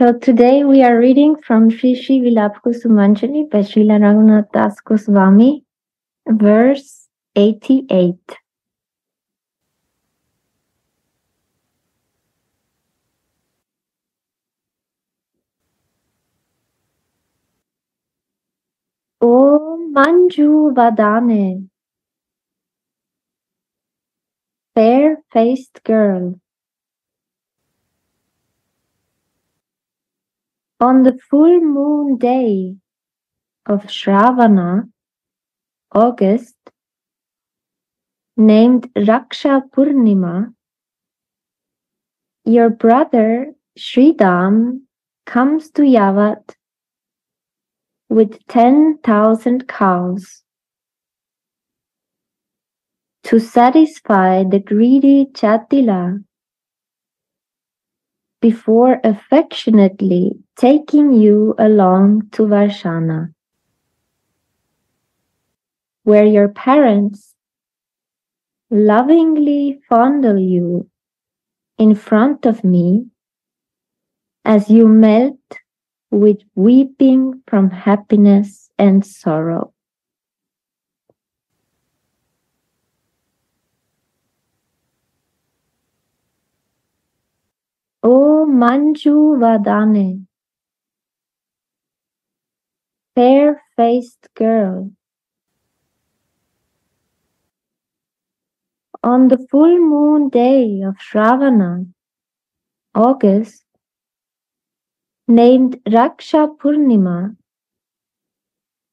So today we are reading from Sri Sri Vilapkusumanjali by Srila Raghunath Das Goswami, verse 88. O Manju Vadane, fair-faced girl, On the full moon day of Shravana, August, named Raksha Purnima, your brother Sridham comes to Yavat with 10,000 cows to satisfy the greedy Jatila before affectionately taking you along to Varshana, where your parents lovingly fondle you in front of me as you melt with weeping from happiness and sorrow. O Manju Vadane, fair faced girl, on the full moon day of Shravana, August, named Raksha Purnima,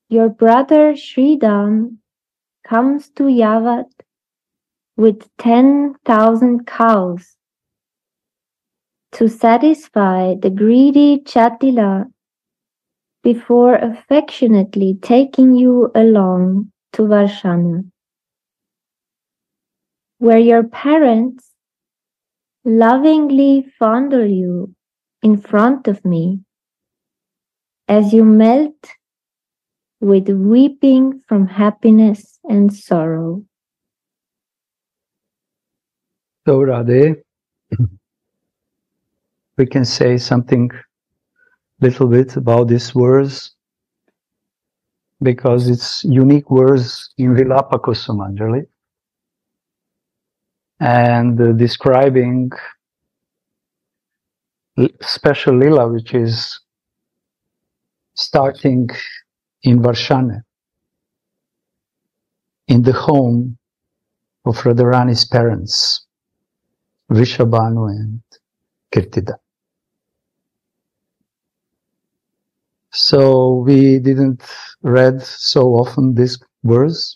your brother Sridham comes to Yavat with 10,000 cows to satisfy the greedy Jatila before affectionately taking you along to Varshana, where your parents lovingly fondle you in front of me as you melt with weeping from happiness and sorrow. So, Radhe, we can say something little bit about these words because it's unique words in Vilapa Kusumanjali and uh, describing special lila which is starting in Varshana in the home of Radharani's parents Vrishabhanu and Kirtida. So we didn't read so often this verse,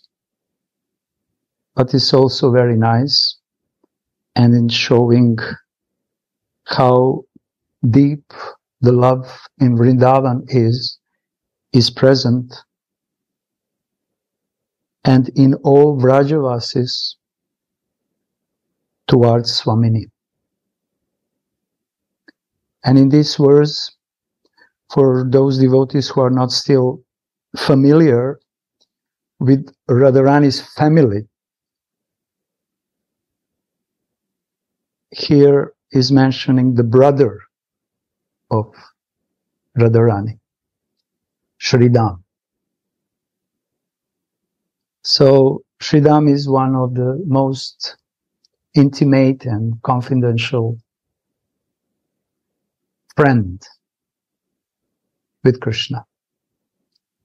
but it's also very nice and in showing how deep the love in Vrindavan is, is present and in all Vrajavasis towards Swamini. And in this verse, for those devotees who are not still familiar with Radharani's family. Here is mentioning the brother of Radharani, Sridham. So Sridham is one of the most intimate and confidential friend with Krishna.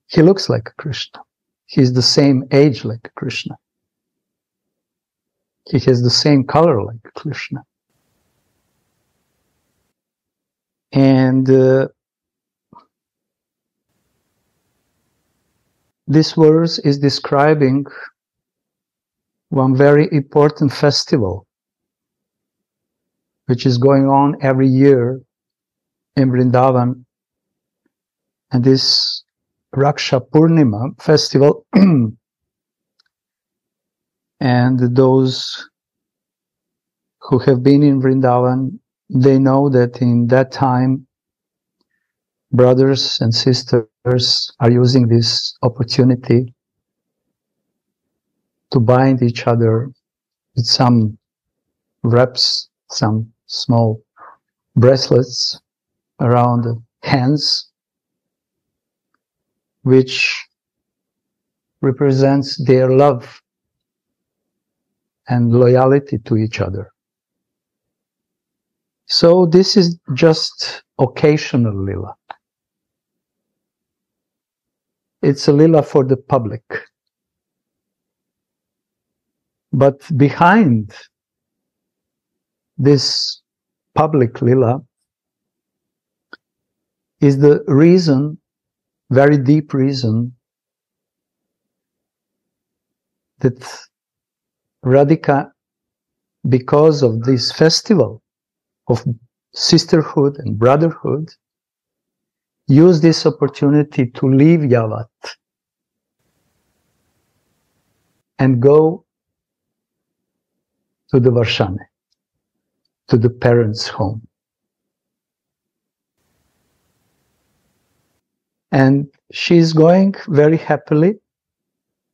He looks like Krishna. He's the same age like Krishna. He has the same color like Krishna. And uh, this verse is describing one very important festival which is going on every year in Vrindavan and this Raksha Purnima festival. and those who have been in Vrindavan, they know that in that time, brothers and sisters are using this opportunity to bind each other with some wraps, some small bracelets around the hands, which represents their love and loyalty to each other. So this is just occasional lila. It's a lila for the public. But behind this public lila is the reason, very deep reason, that Radhika, because of this festival of sisterhood and brotherhood, use this opportunity to leave Yavat and go to the Varshane, to the parents' home. And she's going very happily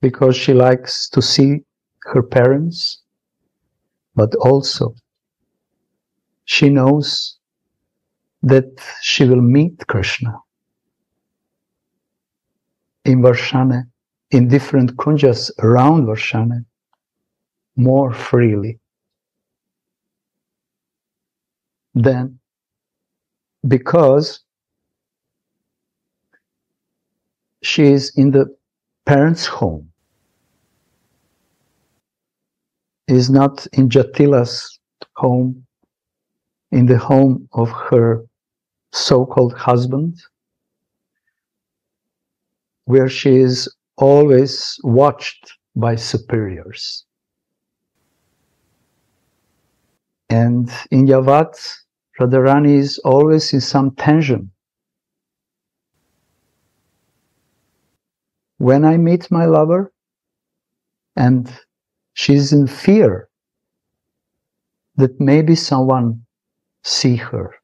because she likes to see her parents, but also she knows that she will meet Krishna in Varshane, in different kunjas around Varshane, more freely than because she is in the parents' home, is not in Jatila's home, in the home of her so-called husband, where she is always watched by superiors. And in Yavat, Radharani is always in some tension. When I meet my lover and she's in fear that maybe someone see her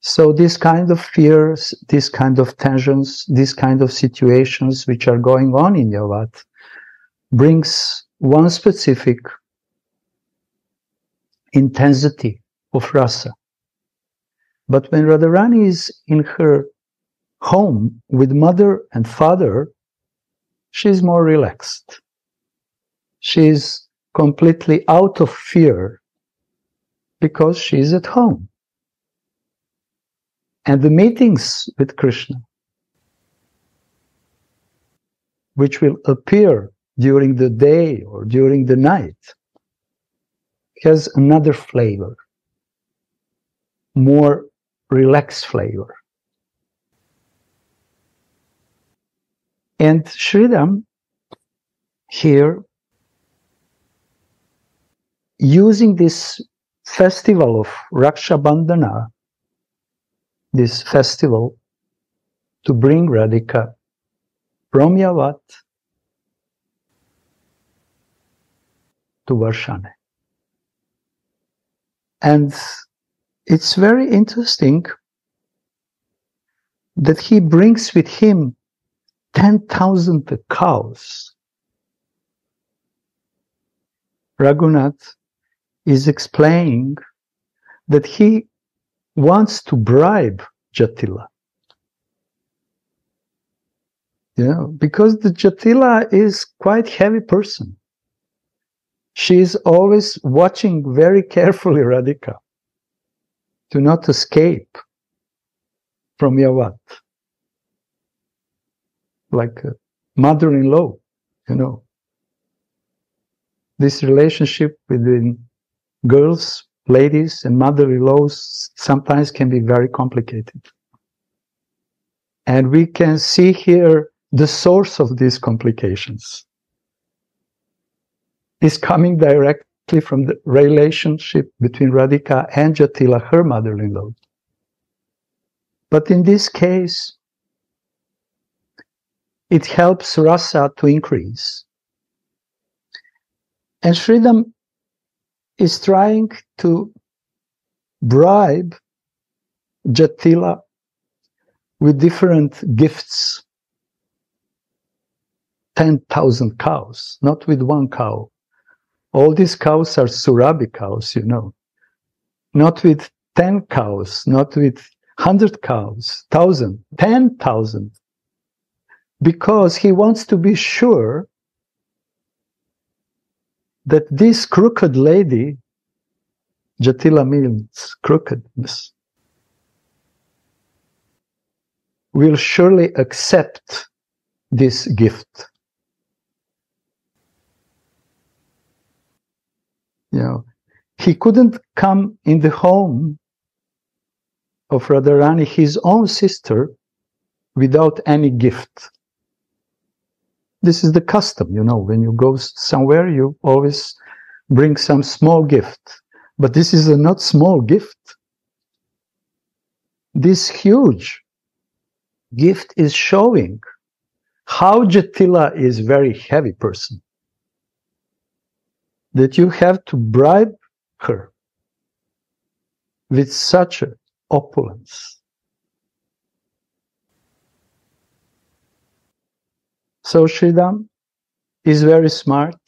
So this kind of fears, this kind of tensions, this kind of situations which are going on in your Yavat brings one specific intensity of rasa. But when Radharani is in her home with mother and father, she's more relaxed. She's completely out of fear because she's at home and the meetings with Krishna, which will appear during the day or during the night, has another flavor, more relaxed flavor. And Sridham here, using this festival of Raksha Bandhana this festival to bring Radhika from Yavat to Varshane. And it's very interesting that he brings with him 10,000 cows. Raghunath is explaining that he wants to bribe Jatila. Know, because the Jatila is quite heavy person. She is always watching very carefully Radhika to not escape from Yavat. Like mother-in-law, you know. This relationship between girls ladies and mother-in-laws sometimes can be very complicated. And we can see here the source of these complications is coming directly from the relationship between Radhika and Jatila, her mother-in-law. But in this case, it helps rasa to increase. And Sridham is trying to bribe Jatila with different gifts. 10,000 cows, not with one cow. All these cows are Surabhi cows, you know. not with 10 cows, not with 100 cows, 1,000, 10,000. Because he wants to be sure that this crooked lady, Jatila means crookedness, will surely accept this gift. You know, he couldn't come in the home of Radharani, his own sister, without any gift. This is the custom, you know, when you go somewhere, you always bring some small gift. But this is a not small gift. This huge gift is showing how Jatila is very heavy person. That you have to bribe her with such opulence. So Sridham is very smart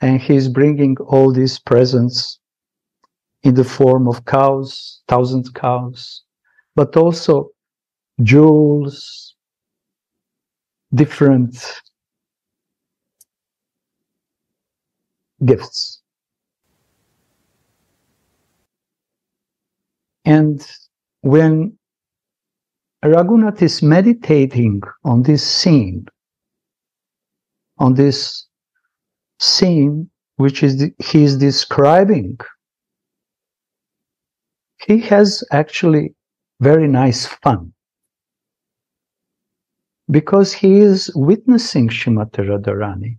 and he's bringing all these presents in the form of cows, thousand cows, but also jewels, different gifts. And when Raghunath is meditating on this scene, on this scene which is the, he is describing, he has actually very nice fun because he is witnessing Shrimati Radharani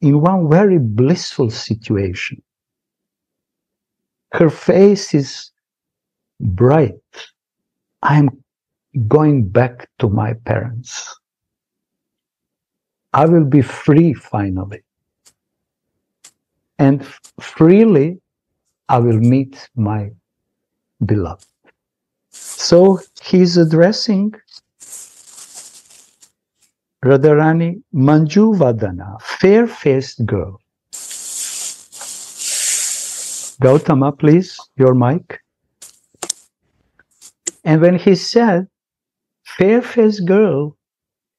in one very blissful situation. Her face is bright. I'm going back to my parents. I will be free finally. And freely I will meet my beloved. So he's addressing Radharani Manju Vadana, fair faced girl. Gautama, please, your mic. And when he said, fair faced girl,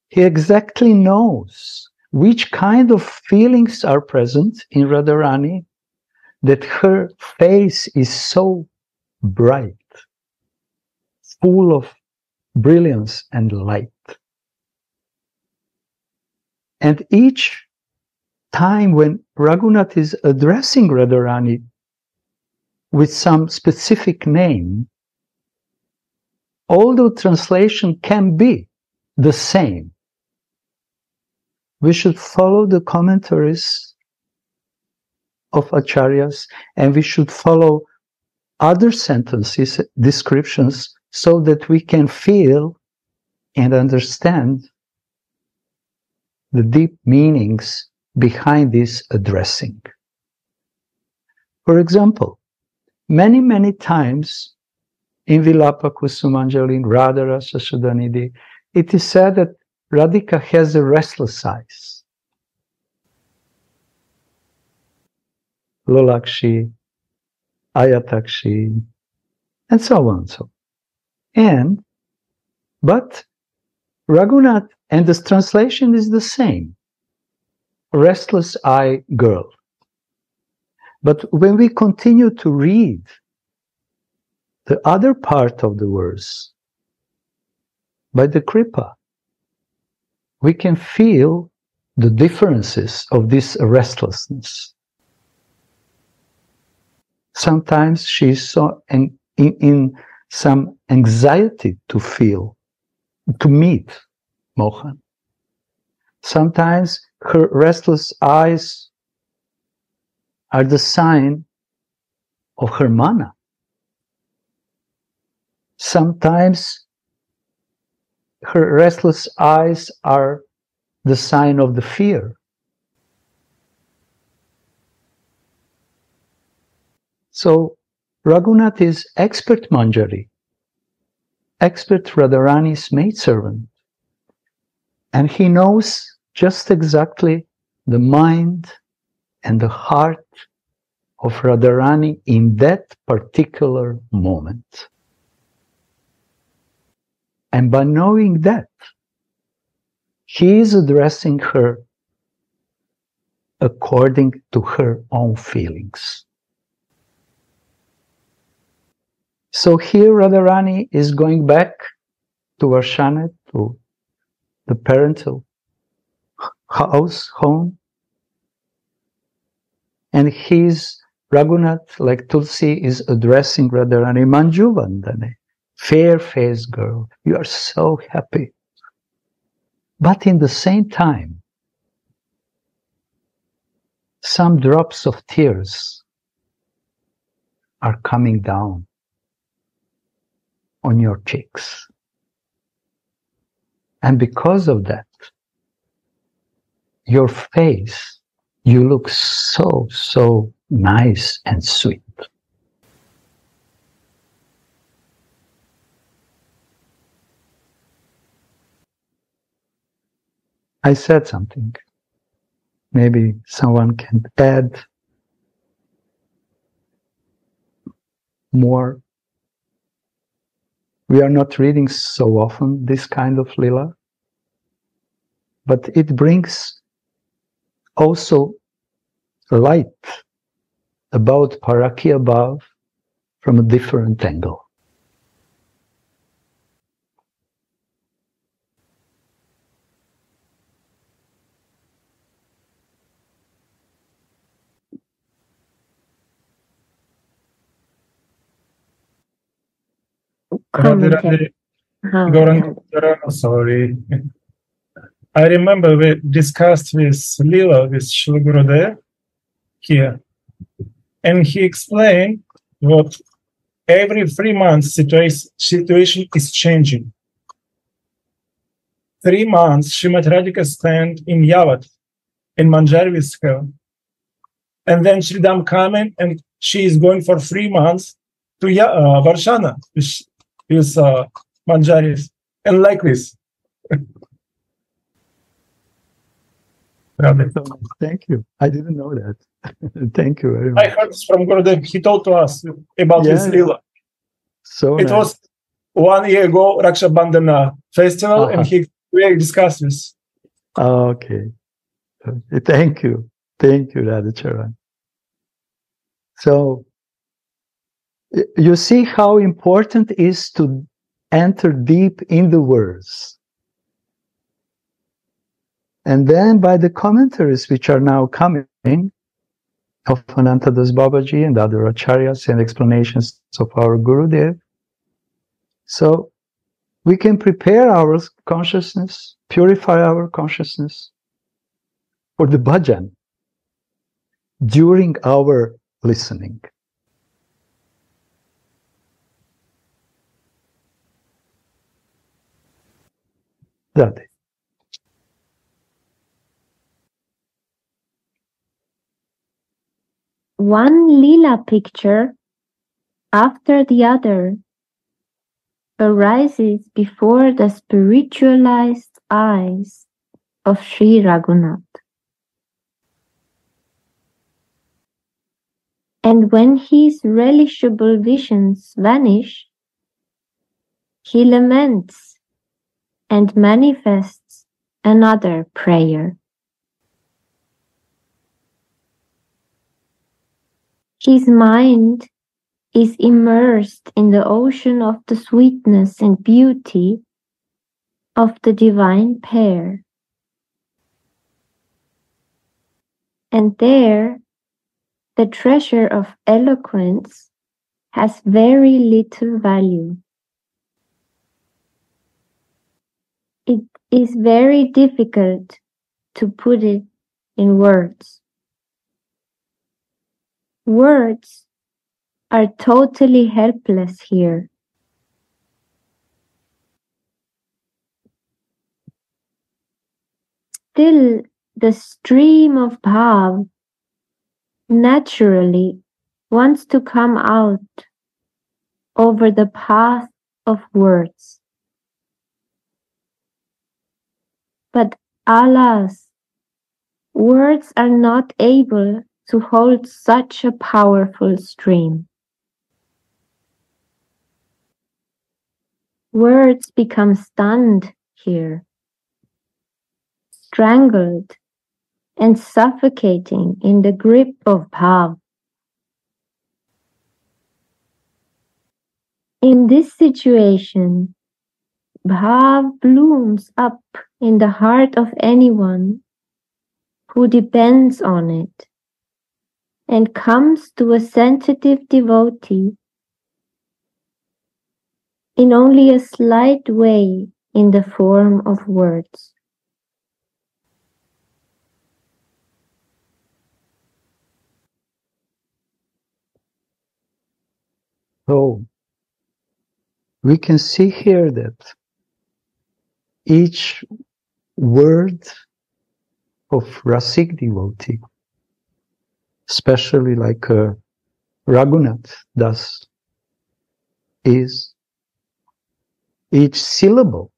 he exactly knows which kind of feelings are present in Radharani that her face is so bright, full of brilliance and light. And each time when Raghunath is addressing Radharani with some specific name, although translation can be the same, we should follow the commentaries of acharyas and we should follow other sentences, descriptions, so that we can feel and understand the deep meanings behind this addressing. For example, many, many times in Vilapa Kusumanjali, in Radharasa Sudhanidhi, it is said that Radhika has a restless eyes. Lolakshi, Ayatakshi, and so on. and So, and but Raghunath and this translation is the same. Restless eye girl. But when we continue to read the other part of the verse, by the kripa, we can feel the differences of this restlessness. Sometimes she's so in, in, in some anxiety to feel, to meet Mohan. Sometimes her restless eyes are the sign of her mana. Sometimes her restless eyes are the sign of the fear. So Raghunath is expert Manjari, expert Radharani's maidservant. And he knows just exactly the mind and the heart of Radharani in that particular moment. And by knowing that, he is addressing her according to her own feelings. So here Radharani is going back to Varshana, to the parental house, home. And he's Raghunath, like Tulsi, is addressing Radharani Manju Vadane, fair-faced girl. You are so happy. But in the same time, some drops of tears are coming down on your cheeks. And because of that, your face, you look so, so nice and sweet. I said something. Maybe someone can add more. We are not reading so often this kind of lila, but it brings also light about Parakiya Bhav from a different angle. Commentary. How- Gaurang, Gaurang, sorry. I remember we discussed with Lila, with Shri here, and he explained what every three months situation, situation is changing. Three months, Srimati Radhika spent in Yavat, in Manjari with her. And then Sridham coming, and she is going for three months to Ya- uh, Varshana with uh, Manjaris. And like this. Thank you. I didn't know that. thank you very much. I heard from Gurudev, he told to us about Yeah, this lila. So It nice. was one year ago, Raksha Bandhana festival, Uh-huh. and he we discussed this. Okay. Thank you. Thank you, Radhacharan. So you see how important is to enter deep in the words. And then by the commentaries which are now coming of Anantadas Babaji and other acharyas and explanations of our Guru Gurudev. So we can prepare our consciousness, purify our consciousness for the bhajan during our listening. One lila picture after the other arises before the spiritualized eyes of Sri Raghunath. And when his relishable visions vanish, he laments and manifests another prayer. His mind is immersed in the ocean of the sweetness and beauty of the divine pair. And there, the treasure of eloquence has very little value. It is very difficult to put it in words. Words are totally helpless here. Still, the stream of bhav naturally wants to come out over the path of words. But alas, words are not able to hold such a powerful stream. Words become stunned here, strangled and suffocating in the grip of bhav. In this situation, bhav blooms up in the heart of anyone who depends on it and comes to a sensitive devotee in only a slight way in the form of words. So we can see here that each word of Rasik devotee, especially like uh, Raghunath does, is each syllable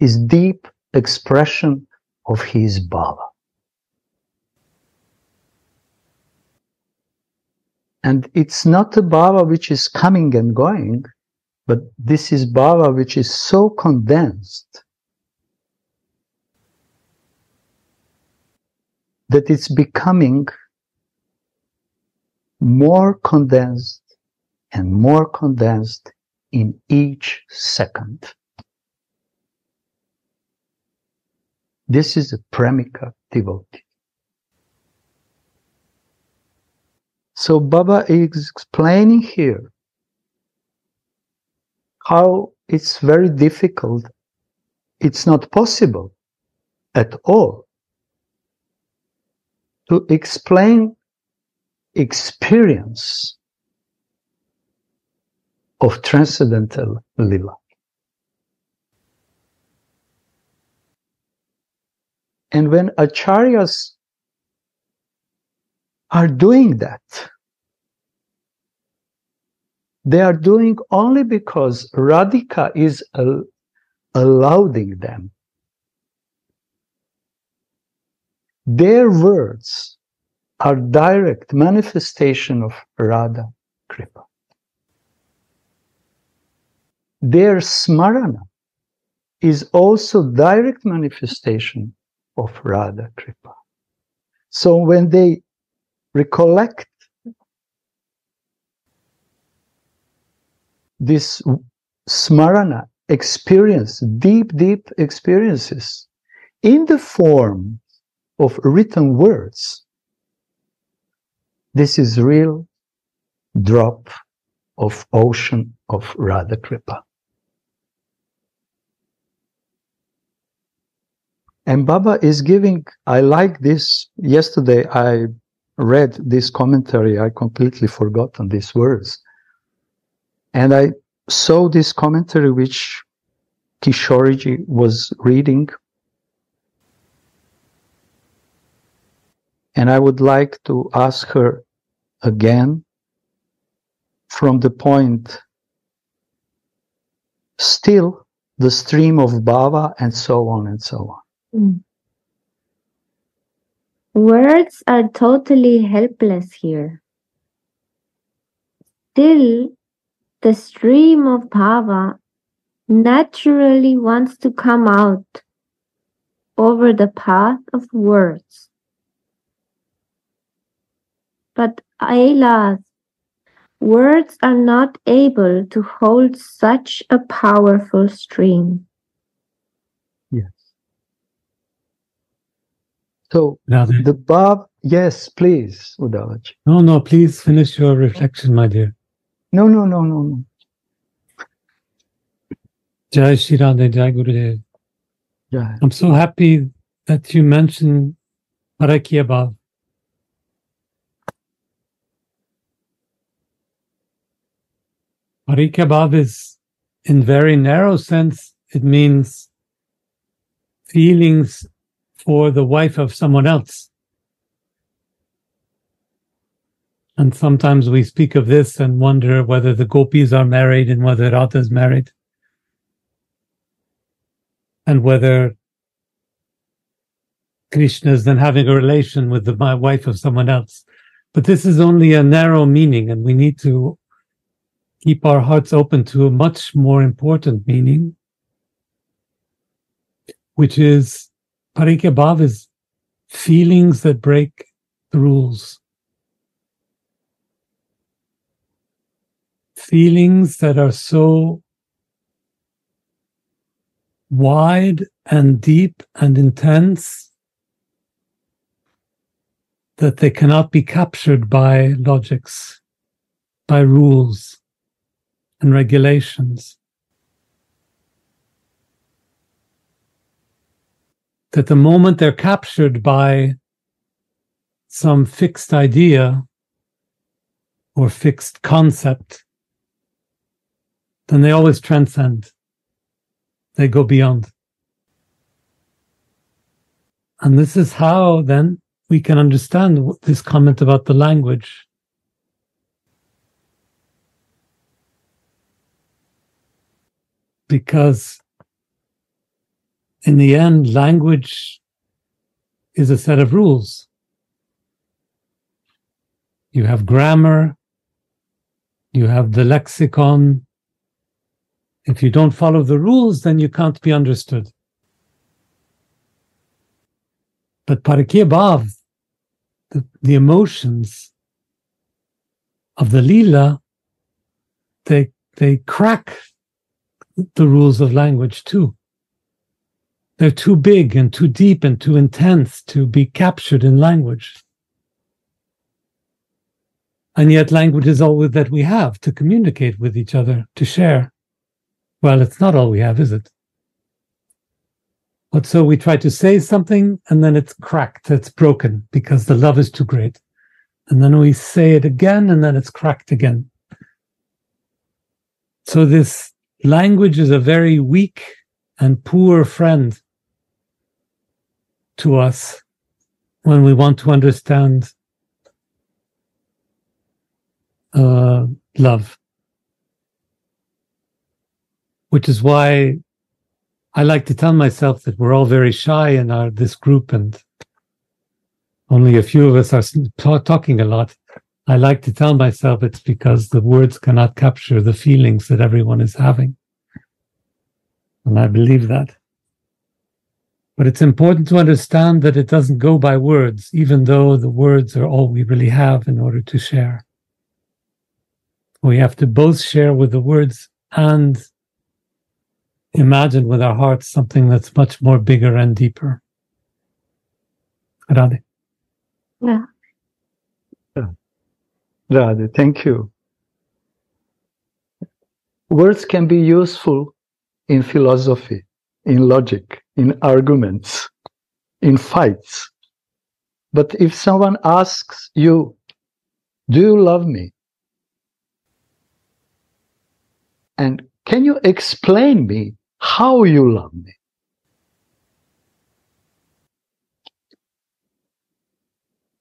is deep expression of his bhava. And it's not a bhava which is coming and going, but this is bhava which is so condensed that it's becoming more condensed and more condensed in each second. This is a premika devotee. So Baba is explaining here how it's very difficult, it's not possible at all to explain experience of transcendental lila. And when acharyas are doing that, they are doing only because Radhika is al- allowing them. Their words are direct manifestation of Radha Kripa. Their smarana is also direct manifestation of Radha Kripa. So when they recollect this smarana experience, deep, deep experiences in the form of written words, this is real drop of ocean of Radha Kripa. And Baba is giving, I like this. Yesterday I read this commentary. I completely forgotten these words. And I saw this commentary which Kishoriji was reading. And I would like to ask her again from the point still the stream of bhava and so on and so on. Mm. Words are totally helpless here. Still, the stream of bhava naturally wants to come out over the path of words. But alas, words are not able to hold such a powerful stream. Yes. So Radhe. the bhava, yes, please, Udalaji. No, no, please finish your reflection, my dear. No, no, no, no, no. Jai Shri Radhe, Jai Gurudev. I'm so happy that you mentioned Parakiya Bhav. Parakiya Bhav is, in very narrow sense, it means feelings for the wife of someone else. And sometimes we speak of this and wonder whether the gopis are married and whether Radha is married. And whether Krishna is then having a relation with the wife of someone else. But this is only a narrow meaning, and we need to keep our hearts open to a much more important meaning, which is Parikya Bhav is feelings that break the rules. Feelings that are so wide and deep and intense that they cannot be captured by logics, by rules and regulations. That the moment they're captured by some fixed idea or fixed concept, then they always transcend. They go beyond. And this is how then we can understand this comment about the language. Because in the end, language is a set of rules. You have grammar, you have the lexicon. If you don't follow the rules, then you can't be understood. But Parikya Bhav the, the emotions of the lila, they they crack the rules of language too. They're too big and too deep and too intense to be captured in language. And yet, language is all that we have to communicate with each other, to share. Well, it's not all we have, is it? But so we try to say something and then it's cracked, it's broken because the love is too great. And then we say it again and then it's cracked again. So this language is a very weak and poor friend to us when we want to understand uh, love. Which is why I like to tell myself that we're all very shy in our this group, and only a few of us are talking a lot. I like to tell myself it's because the words cannot capture the feelings that everyone is having. And I believe that. But it's important to understand that it doesn't go by words, even though the words are all we really have in order to share. We have to both share with the words and imagine with our hearts something that's much more bigger and deeper. Radhe. Yeah. yeah. Radhe, thank you. Words can be useful in philosophy, in logic, in arguments, in fights. But if someone asks you, Do you love me? And can you explain me how you love me.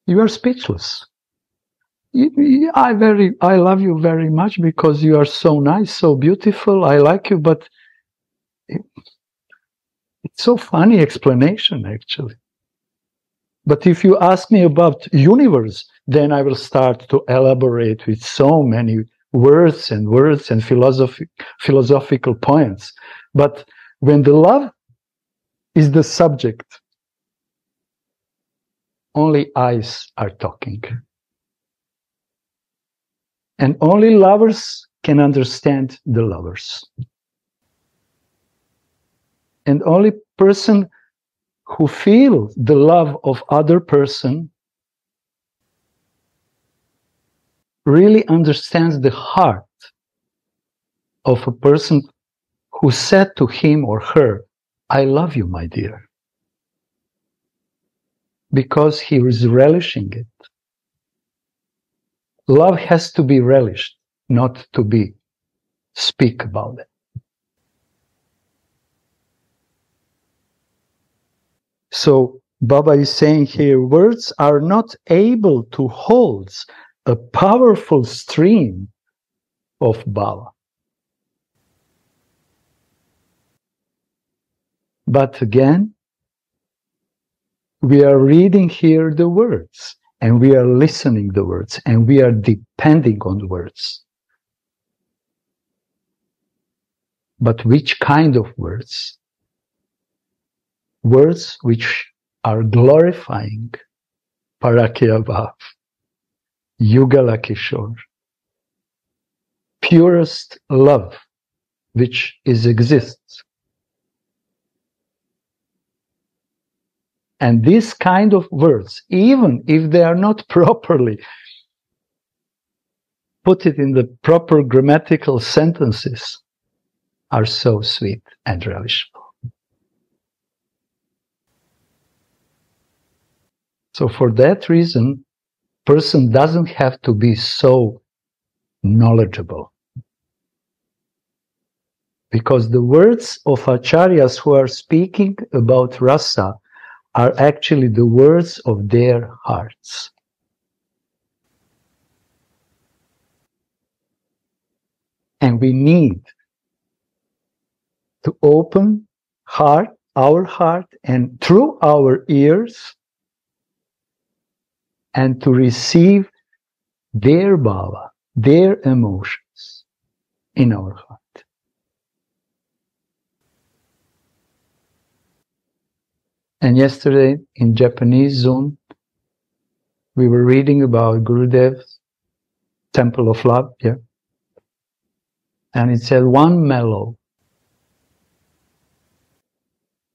You are speechless. I very, I love you very much because you are so nice, so beautiful. I like you, but it's so funny explanation actually. But if you ask me about universe, then I will start to elaborate with so many words and words and philosophical points. But when the love is the subject, only eyes are talking. And only lovers can understand the lovers. And only person who feel the love of other person really understands the heart of a person who said to him or her, I love you, my dear. Because he is relishing it. Love has to be relished, not to be speak about it. So Baba is saying here, words are not able to hold a powerful stream of bhava. But again, we are reading here the words and we are listening the words and we are depending on the words. But which kind of words? Words which are glorifying Parakya Bhav, Yugala Kishore, purest love which is exists. And these kind of words, even if they are not properly put it in the proper grammatical sentences, are so sweet and relishable. So for that reason, person doesn't have to be so knowledgeable. Because the words of acharyas who are speaking about rasa are actually the words of their hearts. And we need to open heart, our heart, and through our ears, and to receive their bhava, their emotions in our heart. And yesterday in Japanese Zoom, we were reading about Gurudev's Temple of Love, yeah. And it said one mellow,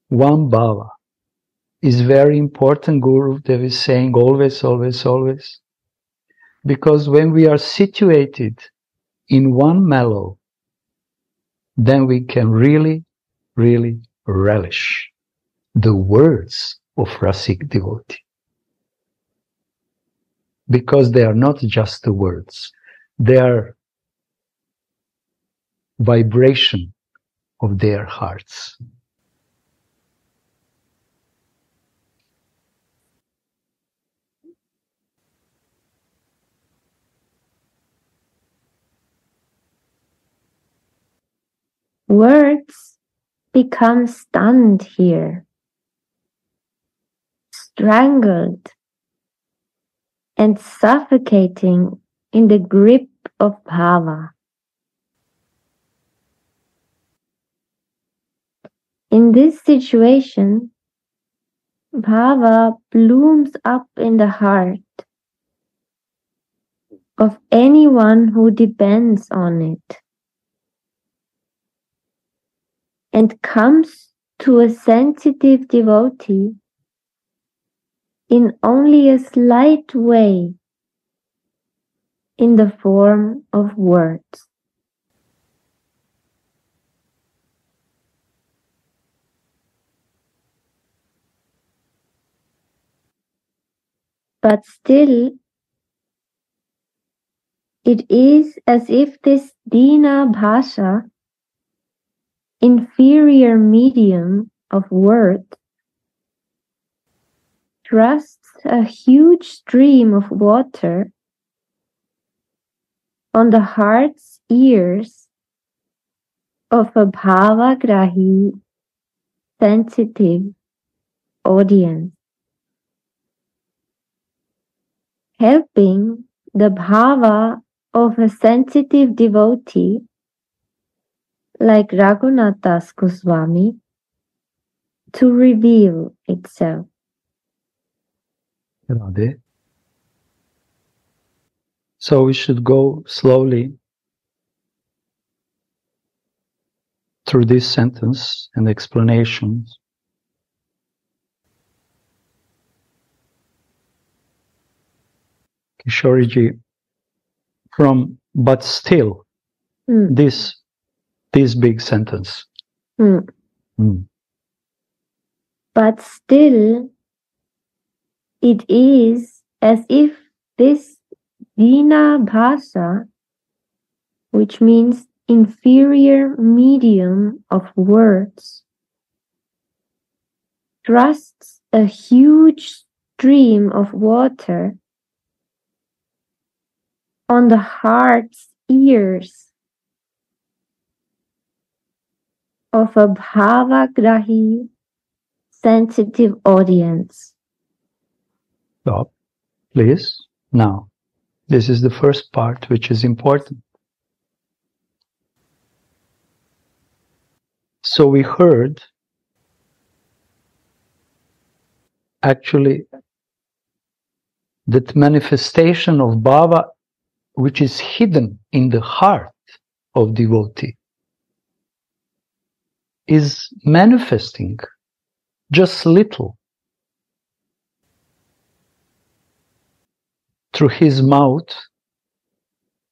one bhava is very important, Gurudev is saying always, always, always. Because when we are situated in one mellow, then we can really, really relish the words of Rasik devotee. Because they are not just the words, they are vibration of their hearts. Words become stunned here strangled and suffocating in the grip of bhava. In this situation, bhava blooms up in the heart of anyone who depends on it and comes to a sensitive devotee in only a slight way in the form of words. But still, it is as if this Dina Bhasha, inferior medium of words, thrusts a huge stream of water on the heart's ears of a bhavagrahi sensitive audience, helping the bhava of a sensitive devotee like Raghunatha Das Goswami to reveal itself. Radhe. So we should go slowly through this sentence and explanations. Kishoriji, from but still, Mm. this this big sentence. Mm. Mm. But still, it is as if this Dina Bhasa, which means inferior medium of words, thrusts a huge stream of water on the heart's ears of a bhavagrahi sensitive audience Stop, please. Now, this is the first part which is important. So we heard actually that manifestation of bhava which is hidden in the heart of devotee is manifesting just little through his mouth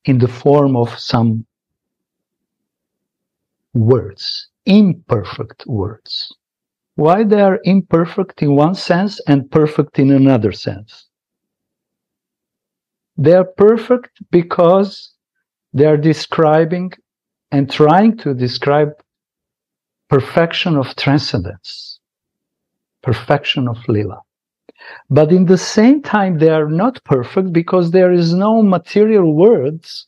in the form of some words, imperfect words. Why they are imperfect in one sense and perfect in another sense? They are perfect because they are describing and trying to describe perfection of transcendence, perfection of lila. But in the same time, they are not perfect because there is no material words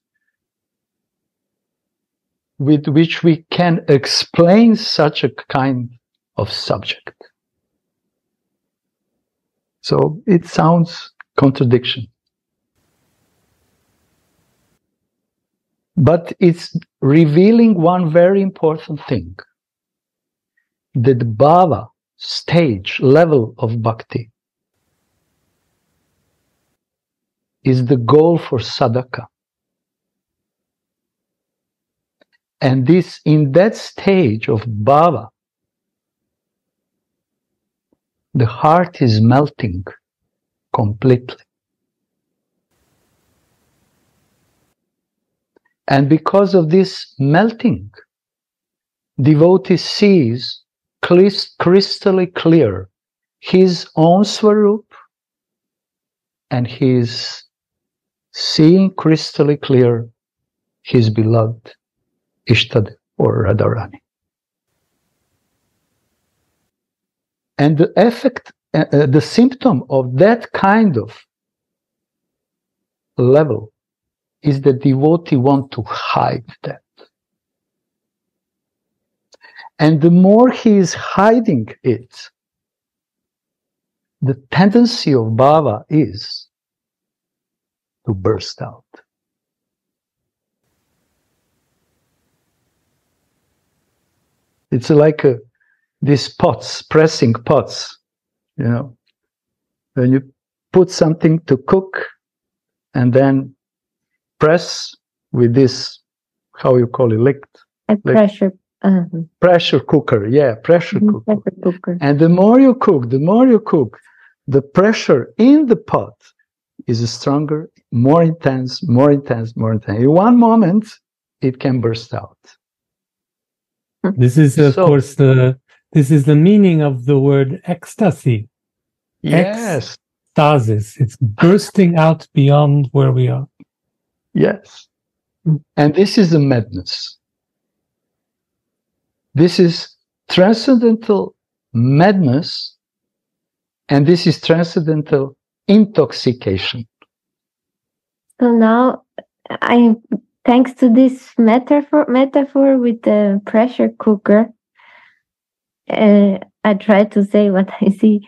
with which we can explain such a kind of subject. So it sounds contradiction. But it's revealing one very important thing that bhava stage level of bhakti is the goal for sadhaka. And this, in that stage of bhava, the heart is melting completely. And because of this melting, devotee sees crystally clear his own swarup and he's seeing crystally clear his beloved Ishtad or Radharani. And the effect, uh, uh, the symptom of that kind of level is the devotee want to hide that. And the more he is hiding it, the tendency of bhava is to burst out. It's like a, these pots, pressing pots, you know. When you put something to cook and then press with this, how you call it, licked? A pressure. Uh, pressure cooker, yeah, pressure mhm, cooker. pressure cooker. And the more you cook, the more you cook, the pressure in the pot is stronger, more intense, more intense, more intense. In one moment, it can burst out. This is, of So- course, the this is the meaning of the word ecstasy, Yes, stasis. It's bursting out beyond where we are. yes. And this is a madness. This is transcendental madness, and this is transcendental intoxication. So now, I thanks to this metaphor metaphor with the pressure cooker, uh, I try to say what I see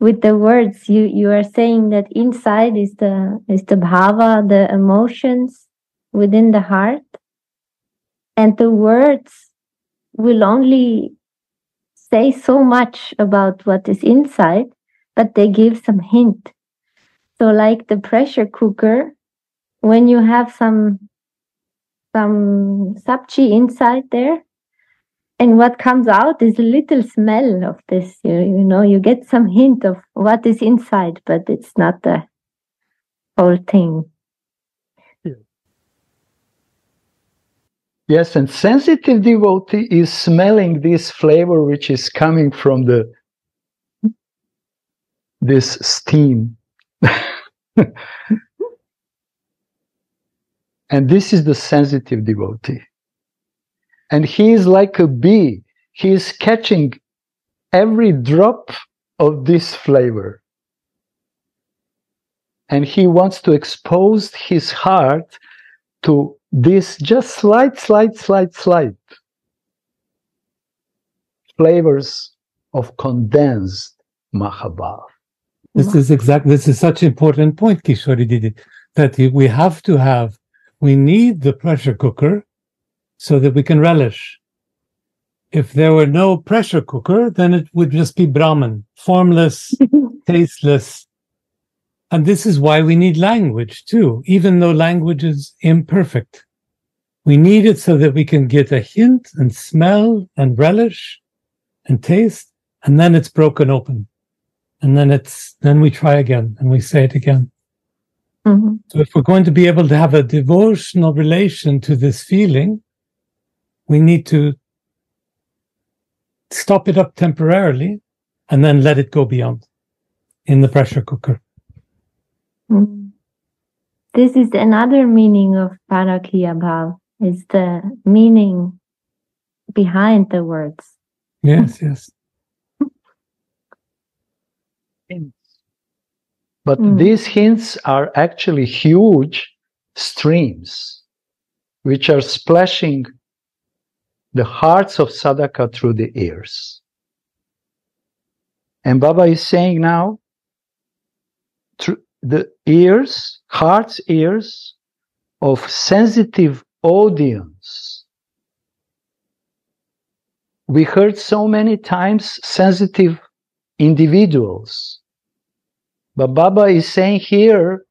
with the words. You you are saying that inside is the is the bhava, the emotions within the heart, and the words will only say so much about what is inside, but they give some hint. So, like the pressure cooker, when you have some some sabchi inside there, and what comes out is a little smell of this. You, you know, you get some hint of what is inside, but it's not the whole thing. Yes, and sensitive devotee is smelling this flavor which is coming from the this steam. and this is the sensitive devotee. And he is like a bee. He is catching every drop of this flavor. And he wants to expose his heart to this just slight, slight, slight, slight flavors of condensed Mahabhav. This is exactly This is such an important point, Kishori Didi, that we have to have. We need the pressure cooker so that we can relish. If there were no pressure cooker, then it would just be Brahman, formless, tasteless. And this is why we need language too, even though language is imperfect. We need it so that we can get a hint and smell and relish and taste, and then it's broken open. And then it's, then we try again and we say it again. Mm-hmm. So if we're going to be able to have a devotional relation to this feeling, we need to stop it up temporarily and then let it go beyond in the pressure cooker. Mm. This is another meaning of Parakiya Bhav, is the meaning behind the words. Yes, yes. But Mm. these hints are actually huge streams which are splashing the hearts of sadhaka through the ears. And Baba is saying now, through the ears, heart's ears of sensitive audience. We heard so many times sensitive individuals. But Baba is saying here,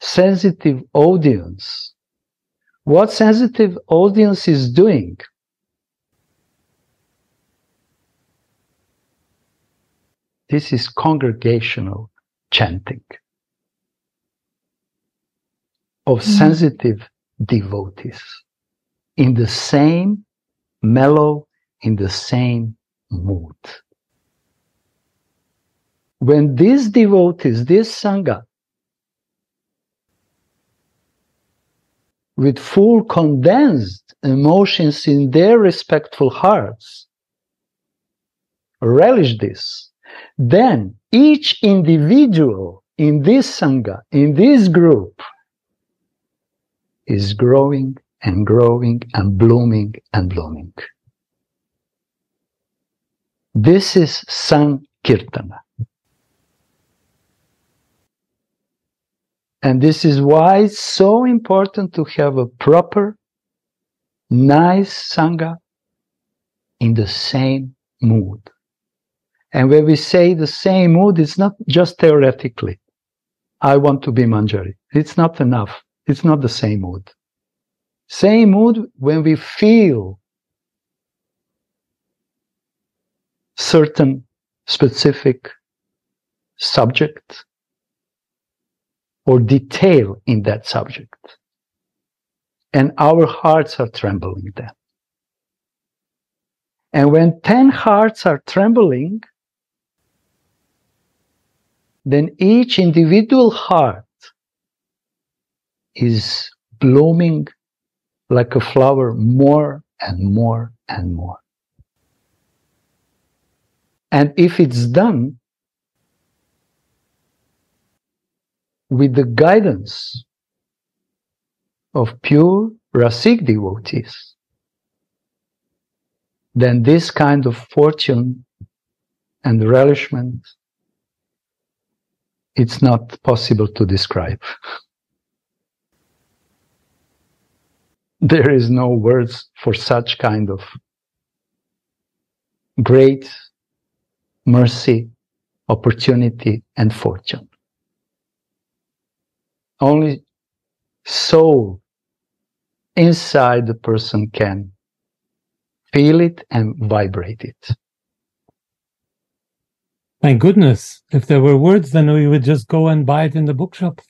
sensitive audience. What sensitive audience is doing? This is congregational chanting of Mhm. sensitive devotees in the same mellow, in the same mood. When these devotees, this Sangha, with full condensed emotions in their respectful hearts, relish this, then each individual in this Sangha, in this group, is growing and growing and blooming and blooming. This is Sankirtana. And this is why it's so important to have a proper, nice Sangha in the same mood. And when we say the same mood, it's not just theoretically. I want to be Manjari. It's not enough. It's not the same mood. Same mood when we feel certain specific subject or detail in that subject. And our hearts are trembling then. And when 10 hearts are trembling, then each individual heart is blooming like a flower more and more and more. And if it's done with the guidance of pure Rasik devotees, then this kind of fortune and relishment, it's not possible to describe. there is no words for such kind of great mercy, opportunity, and fortune. Only soul inside the person can feel it and vibrate it. Thank goodness. If there were words, then we would just go and buy it in the bookshop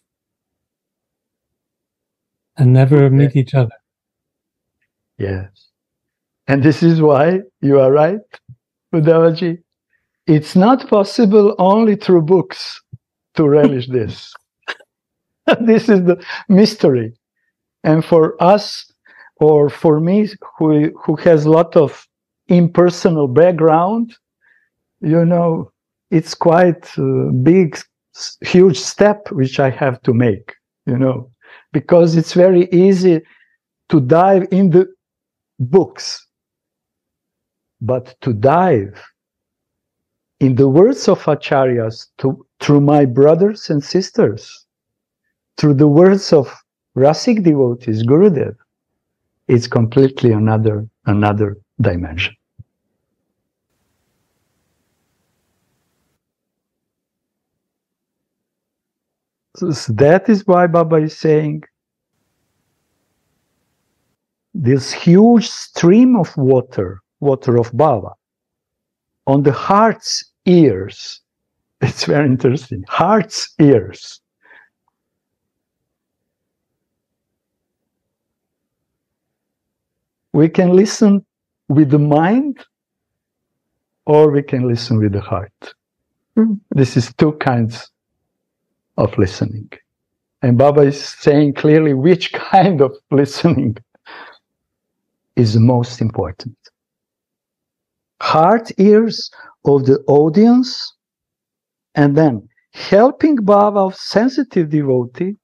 and never meet each other. Yes. And this is why you are right, Uddhavaji. It's not possible only through books to relish this. this is the mystery. And for us, or for me, who, who has a lot of impersonal background, you know, it's quite a big, huge step which I have to make, you know, because it's very easy to dive in the books, but to dive in the words of acharyas, to, through my brothers and sisters, through the words of Rasik devotees, Gurudev, it's completely another another dimension. So that is why Baba is saying this huge stream of water, water of bhava, on the heart's ears. It's very interesting. Heart's ears. We can listen with the mind or we can listen with the heart. Mm. This is two kinds of listening. And Baba is saying clearly which kind of listening is most important. Heart ears of the audience, and then helping bhava of sensitive devotee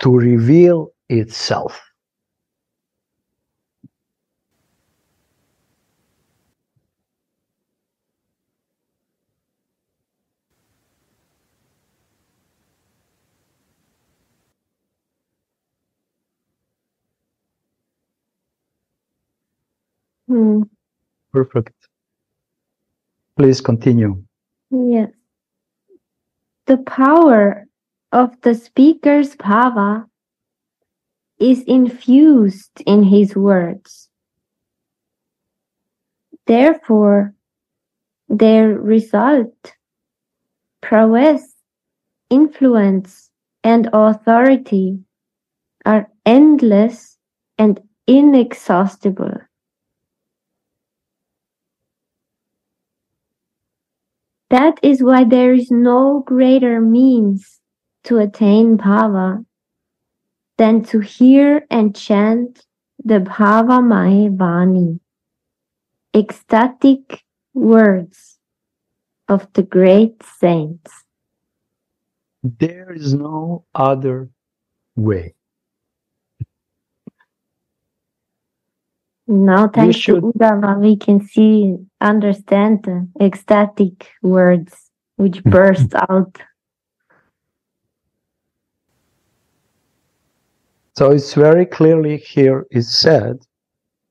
to reveal itself. Hmm. Perfect. Please continue. Yes. The power of the speaker's bhava is infused in his words. Therefore, their result, prowess, influence, and authority are endless and inexhaustible. That is why there is no greater means to attain bhava than to hear and chant the bhava Maya Vani, ecstatic words of the great saints. There is no other way. Now, thanks should- to Uddhava, we can see, understand the ecstatic words which burst out. So it's very clearly here is said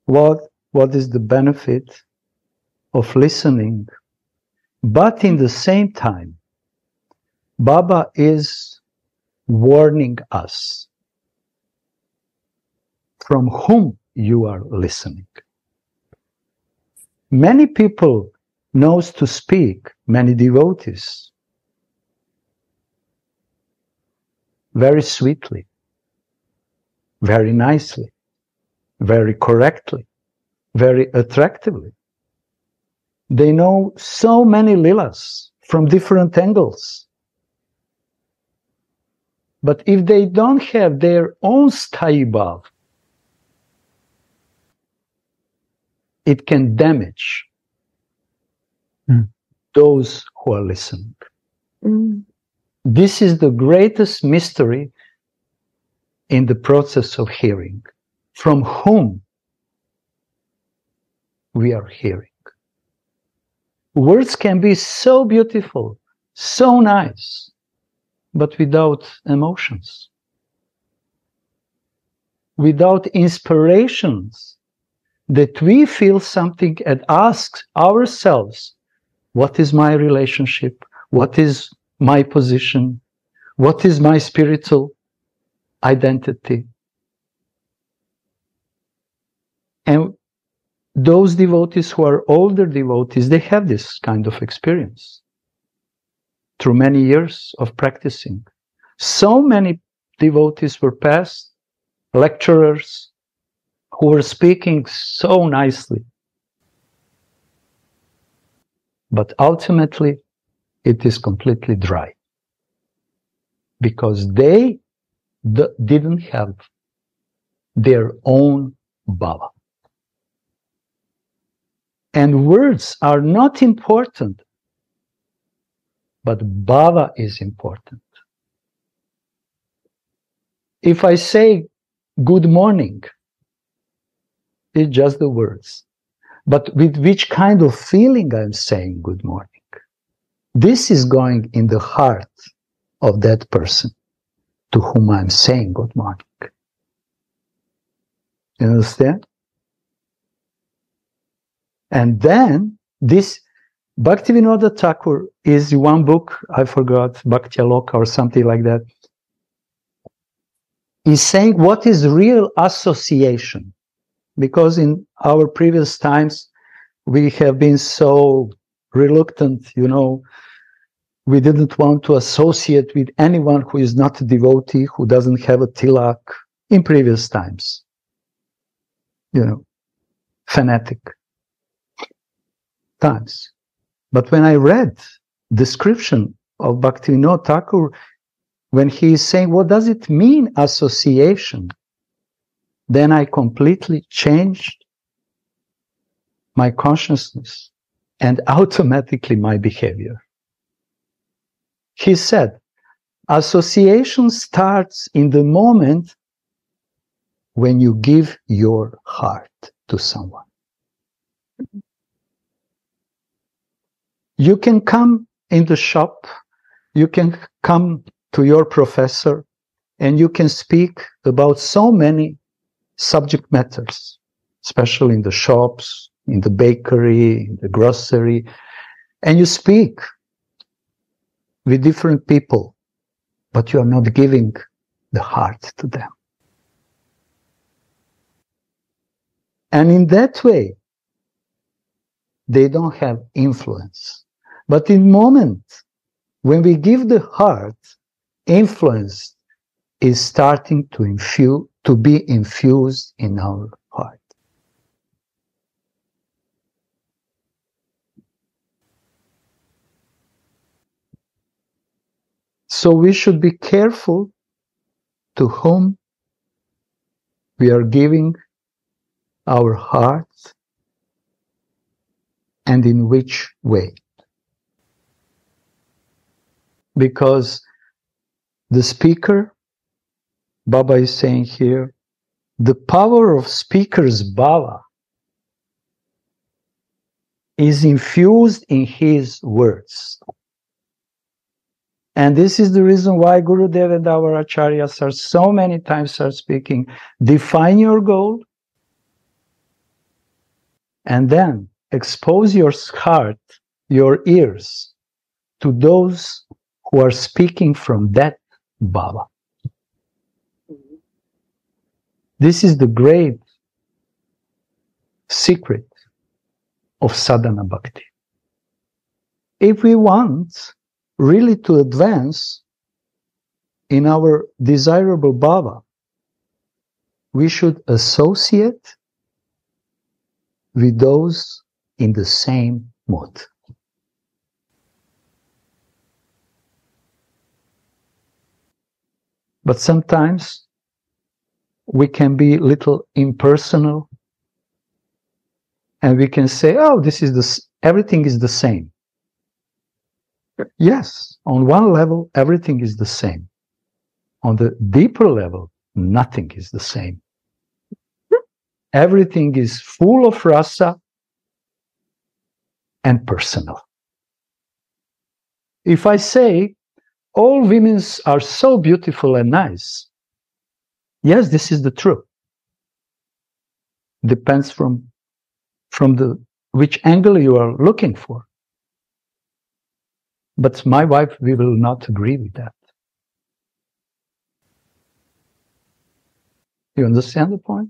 what what is the benefit of listening. But in the same time, Baba is warning us from whom you are listening. Many people knows to speak, many devotees, very sweetly, very nicely, very correctly, very attractively. They know so many lilas from different angles. But if they don't have their own sthayi it can damage Hmm. those who are listening. Mm. This is the greatest mystery in the process of hearing. From whom we are hearing. Words can be so beautiful, so nice, but without emotions, without inspirations that we feel something and ask ourselves, what is my relationship? What is my position? What is my spiritual identity? And those devotees who are older devotees, they have this kind of experience through many years of practicing. So many devotees were past, lecturers who were speaking so nicely. But ultimately, it is completely dry because they d- didn't have their own bhava. And words are not important, but bhava is important. If I say good morning, it's just the words. but with which kind of feeling I'm saying good morning. This is going in the heart of that person to whom I'm saying good morning. You understand? And then this Bhaktivinoda Thakur is one book, I forgot, Bhakti Aloka or something like that. He's saying what is real association? Because in our previous times, we have been so reluctant, you know, we didn't want to associate with anyone who is not a devotee, who doesn't have a tilak in previous times. You know, fanatic times. But when I read description of Bhaktivinoda Thakur, when he is saying, what does it mean, association? Then I completely changed my consciousness and automatically my behavior. He said, association starts in the moment when you give your heart to someone. You can come in the shop, you can come to your professor, and you can speak about so many subject matters, especially in the shops, in the bakery, in the grocery, and you speak with different people, but you are not giving the heart to them. And in that way, they don't have influence. But in moment when we give the heart, influence is starting to infuse, to be infused in our heart. So we should be careful to whom we are giving our hearts and in which way because the speaker, Baba is saying here, the power of speaker's bhava is infused in his words. And this is the reason why Guru Dev and our acharyas are so many times are speaking, define your goal, and then expose your heart, your ears to those who are speaking from that bhava. This is the great secret of sadhana bhakti. If we want really to advance in our desirable bhava, we should associate with those in the same mood. But sometimes we can be little impersonal and we can say, oh, this is the, everything is the same. Yes, on one level, everything is the same. On the deeper level, nothing is the same. Everything is full of rasa and personal. If I say all women are so beautiful and nice. Yes, this is the truth. Depends from from the which angle you are looking for. But my wife, we will not agree with that. You understand the point?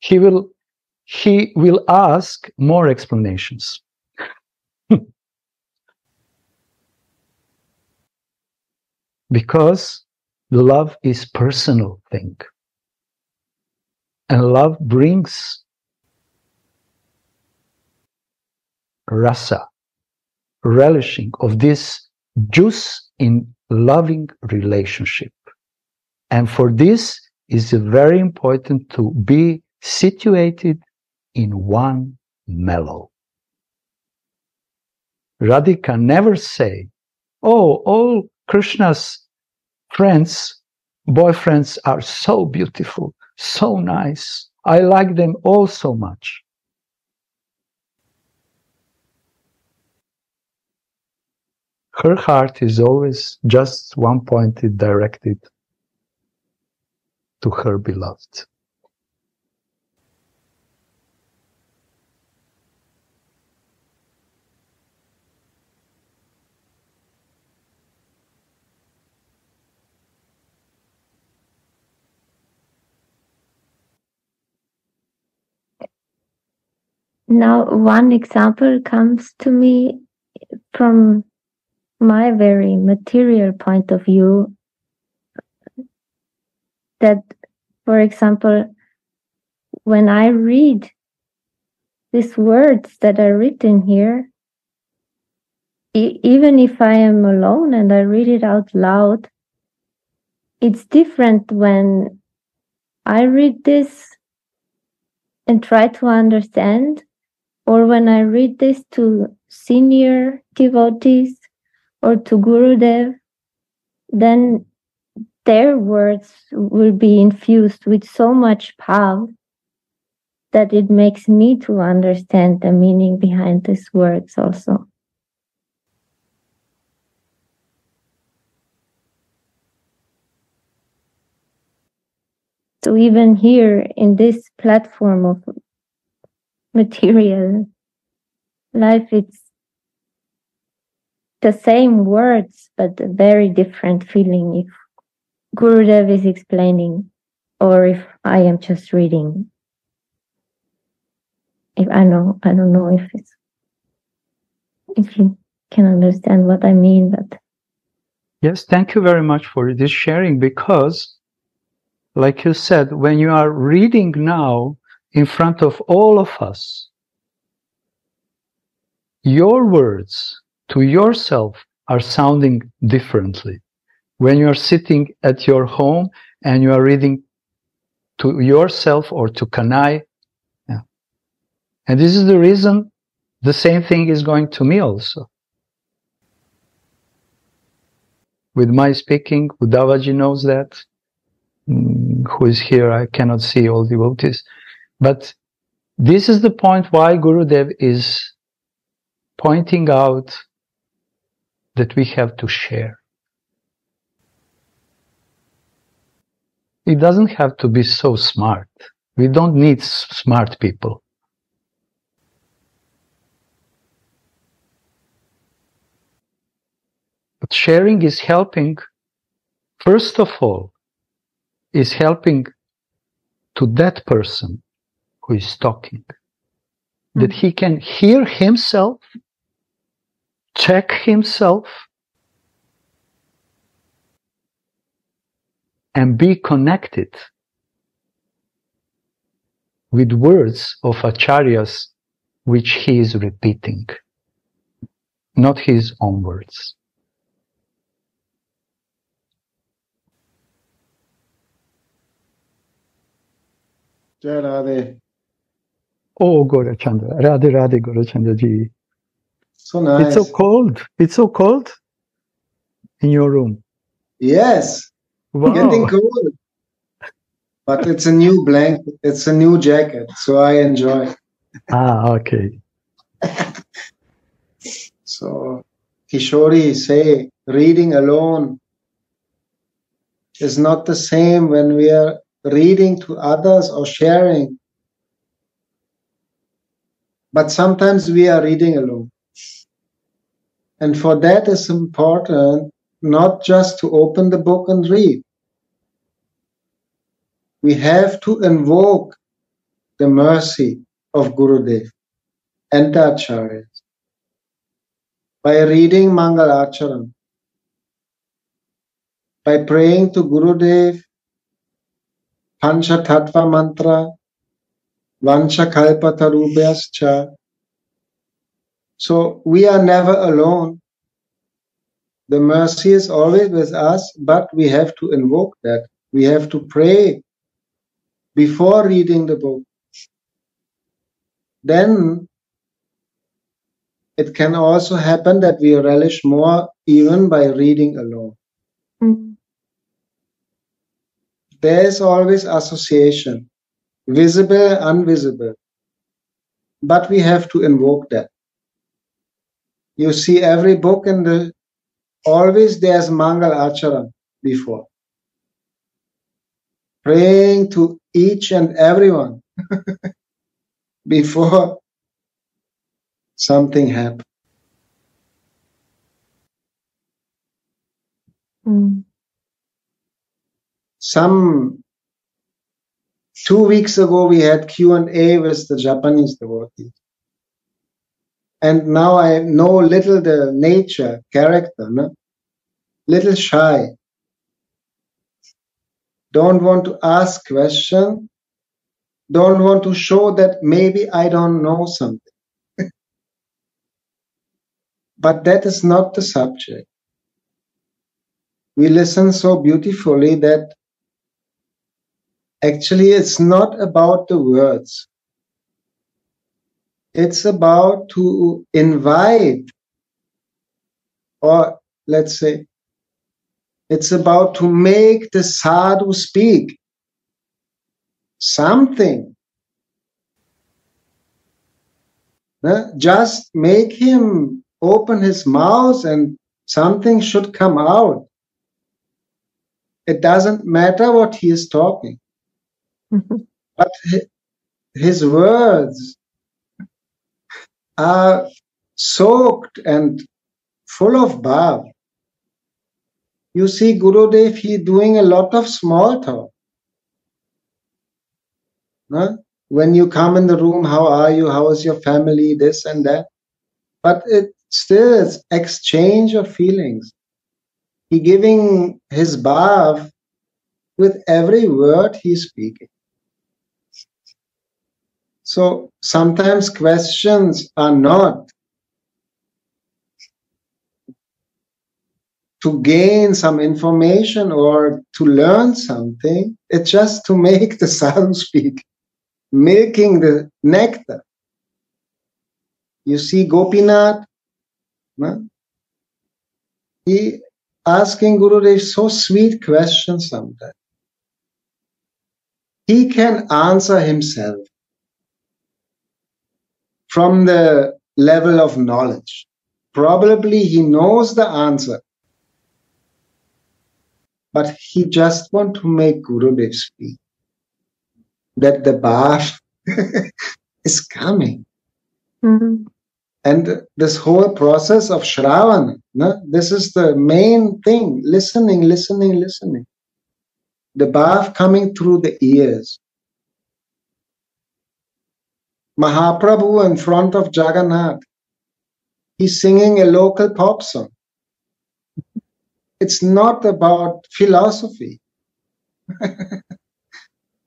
He will he will ask more explanations. because love is personal thing. And love brings rasa relishing of this juice in loving relationship. And for this is very important to be situated in one mellow. Radhika never say oh all krishna's friends, boyfriends are so beautiful, so nice. I like them all so much. Her heart is always just one pointed directed to her beloved. Now, one example comes to me from my very material point of view that, for example, when I read these words that are written here, e- even if I am alone and I read it out loud, it's different when I read this and try to understand or when I read this to senior devotees or to Gurudev, then their words will be infused with so much power that it makes me to understand the meaning behind these words also. So even here in this platform of material life. It's the same words but a very different feeling. If gurudev is explaining or if i am just reading if i know i don't know if it's if you can understand what i mean but Yes, thank you very much for this sharing because, like you said, when you are reading now in front of all of us, your words to yourself are sounding differently. When you are sitting at your home and you are reading to yourself or to Kanai, yeah. and this is the reason the same thing is going to me also. With my speaking, Uddhavaji knows that, mm, who is here, I cannot see all devotees. But this is the point why Gurudev is pointing out that we have to share. It doesn't have to be so smart. We don't need smart people. But sharing is helping, first of all, is helping to that person who is talking. That mm. he can hear himself, check himself, and be connected with words of acharyas which he is repeating, not his own words. Jai Radhe. Oh, Gorachandra, Radhe Radhe Gorachandra ji. So nice. It's so cold. It's so cold in your room. yes, Wow. getting cold. But it's a new blanket. It's a new jacket, so I enjoy. Ah, okay. So Kishori say reading alone is not the same when we are reading to others or sharing. But sometimes we are reading alone. And for that it's important not just to open the book and read. We have to invoke the mercy of Gurudev and the Acharyas by reading Mangalacharan, by praying to Gurudev, Pancha Tattva Mantra, Vancha Kalpatarubhyascha. So we are never alone. The mercy is always with us, but we have to invoke that. We have to pray before reading the book. Then it can also happen that we relish more even by reading alone. mm, there is always association, visible, invisible. But we have to invoke that. You see, every book in the always there's Mangal Acharan before. Praying to each and everyone before something happens. Mm. Some two weeks ago we had Q and A with the Japanese devotees, and now I know little the nature character, no? little shy. Don't want to ask question. Don't want to show that maybe I don't know something. but that is not the subject we listen so beautifully that actually it's not about the words. It's about to invite, or let's say, it's about to make the sadhu speak something. Just make him open his mouth and something should come out it doesn't matter what he is talking. But his words are soaked and full of bhav. You see, Gurudev, he doing a lot of small talk. Huh? When you come in the room, how are you? How is your family? This and that. But it still is exchange of feelings. He giving his bhav with every word he's speaking. So sometimes questions are not to gain some information or to learn something. It's just to make the sadhu speak, milking the nectar. You see Gopinath, he asking Gurudev so sweet questions sometimes. He can answer himself from the level of knowledge. Probably he knows the answer, but he just want to make Guru Gurudev speak. That the bath is coming. Mm-hmm. And this whole process of Shravan, no, this is the main thing listening, listening, listening. The bath coming through the ears. Mahaprabhu in front of Jagannath, he's singing a local pop song. It's not about philosophy,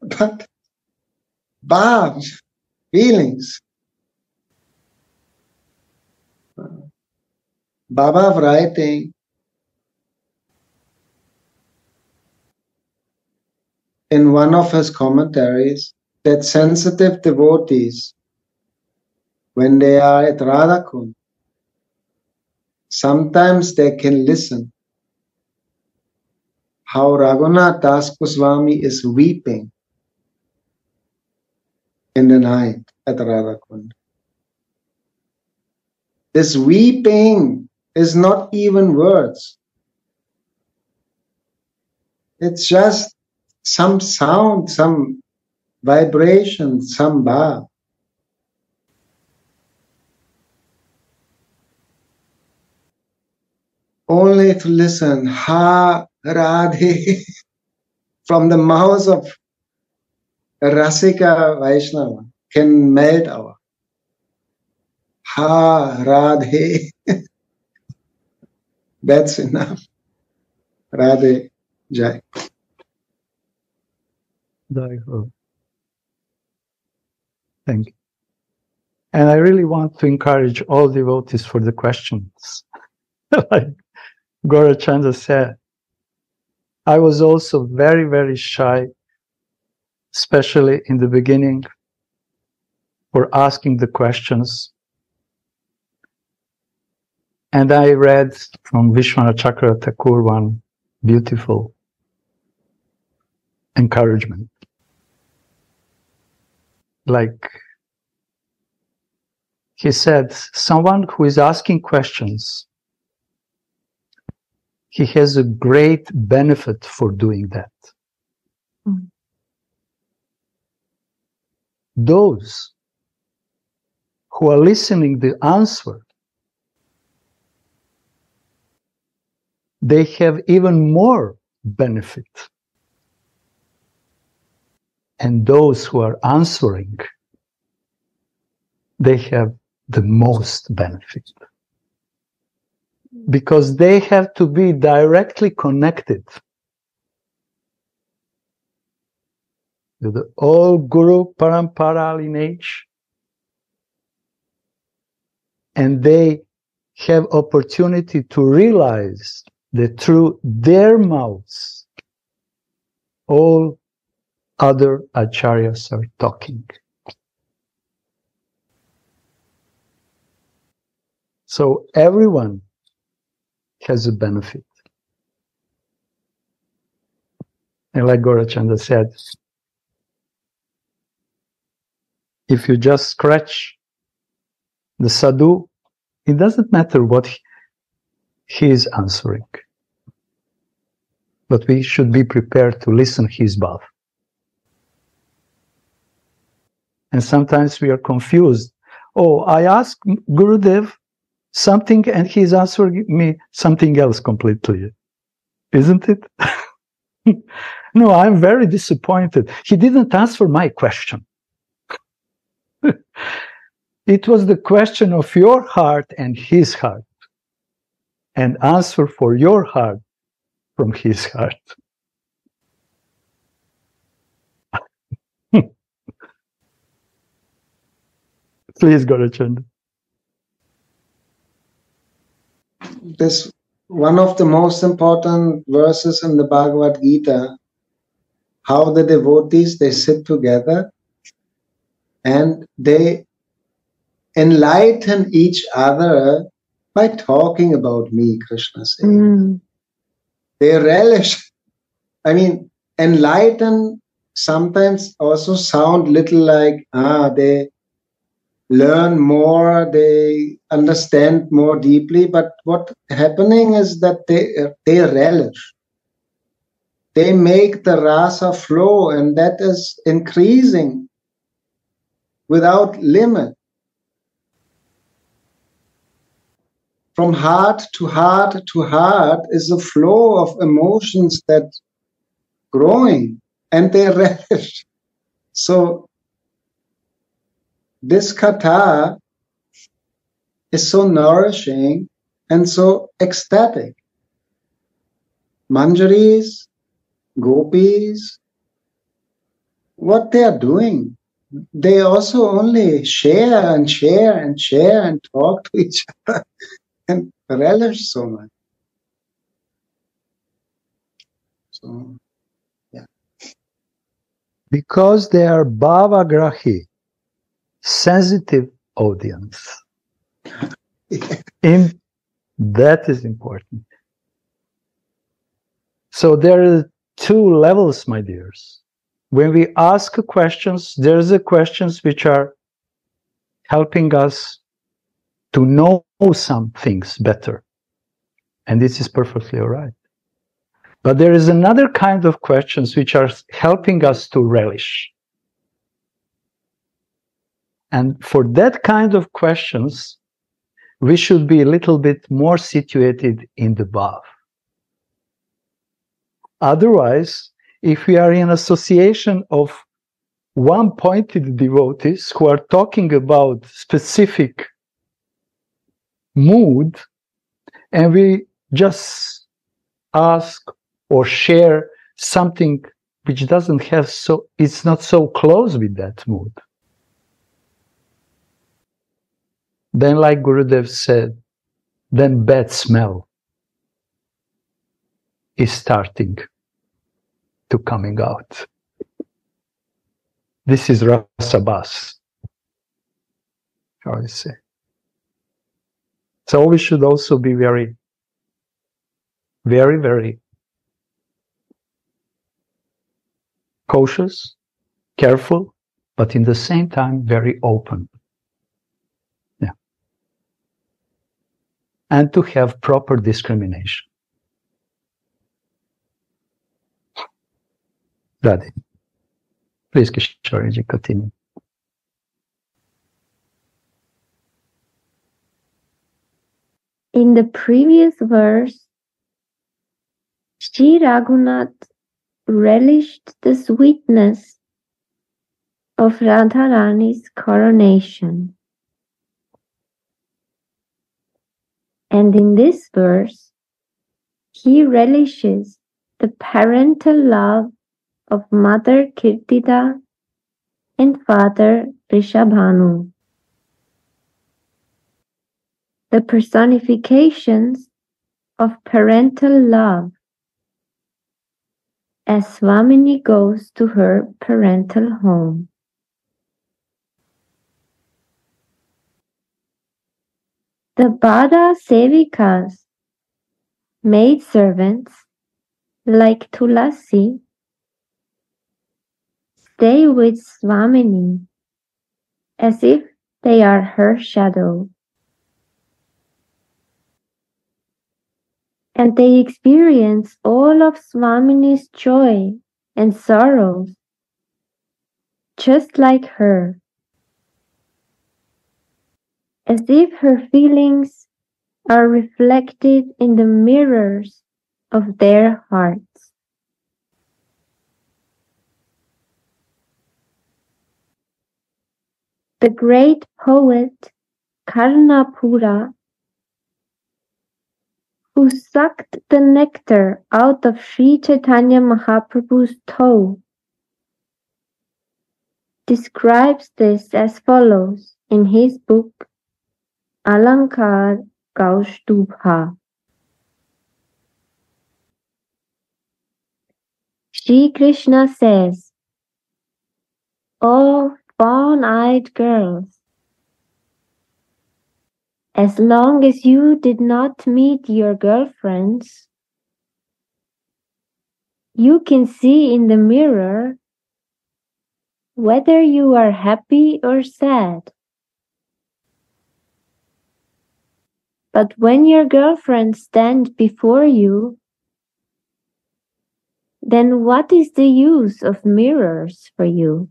but bhav, feelings. Baba writing in one of his commentaries that sensitive devotees, when they are at Radhakund, sometimes they can listen how Raghunath Das Goswami is weeping in the night at Radhakund. This weeping is not even words. It's just some sound, some vibration, some bhav. Only to listen, Ha Radhe, from the mouth of Rasika Vaishnava can melt our. Ha Radhe. That's enough. Radhe Jai. Thank you. And I really want to encourage all devotees for the questions. like Gaurachandra said, I was also very, very shy, especially in the beginning, for asking the questions and I read from Vishwanath Chakravarti Thakur one beautiful encouragement. Like he said, someone who is asking questions, he has a great benefit for doing that. Mm. Those who are listening the answer, they have even more benefit. And those who are answering, they have the most benefit. Because they have to be directly connected. The old Guru Parampara lineage and they have opportunity to realize that through their mouths all other acharyas are talking. So everyone has a benefit and like Gaurachandra said if you just scratch the sadhu, it doesn't matter what he, is answering. But we should be prepared to listen his bhav. And sometimes we are confused. Oh, I ask Gurudev something and he's answering me something else completely. Isn't it? no, I'm very disappointed. He didn't answer my question. It was the question of your heart and his heart, and answer for your heart from his heart. Please, Gaurachandra. This one of the most important verses in the Bhagavad Gita. How the devotees they sit together and they enlighten each other by talking about me, Krishna says. Mm. They relish. I mean, enlighten sometimes also sound little like ah they learn more they understand more deeply but what happening is that they they relish they make the rasa flow and that is increasing without limit from heart to heart to heart is a flow of emotions that growing and they relish. So this katha is so nourishing and so ecstatic. Manjaris, gopis, what they are doing, they also only share and share and share and talk to each other and relish so much. So, yeah. Because they are bhavagrahi, sensitive audience. In that is important. So there are two levels, my dears. When we ask questions, there's the questions which are helping us to know some things better. And this is perfectly all right. But there is another kind of questions which are helping us to relish. And for that kind of questions, we should be a little bit more situated in the bhav. Otherwise, if we are in association of one-pointed devotees who are talking about specific mood and we just ask or share something which doesn't have so it's not so close with that mood then like gurudev said then bad smell is starting to coming out this is rasabhas how I say so we should also be very, very, very cautious, careful, but in the same time very open. Yeah. And to have proper discrimination. Radhe. Please, Kishoriji, continue. In the previous verse, Sri Raghunath relished the sweetness of Radharani's coronation. And in this verse, he relishes the parental love of Mother Kirtida and Father Rishabhanu. The personifications of parental love as Swamini goes to her parental home. The Bada Sevikas, maidservants, like Tulasi, stay with Swamini as if they are her shadow. And they experience all of Swamini's joy and sorrows, just like her, as if her feelings are reflected in the mirrors of their hearts. The great poet Karnapura, who sucked the nectar out of Sri Chaitanya Mahaprabhu's toe, describes this as follows in his book Alankar Kaustubha. Sri Krishna says, oh, O fawn-eyed girls, as long as you did not meet your girlfriends, you can see in the mirror whether you are happy or sad. But when your girlfriend stands before you, then what is the use of mirrors for you?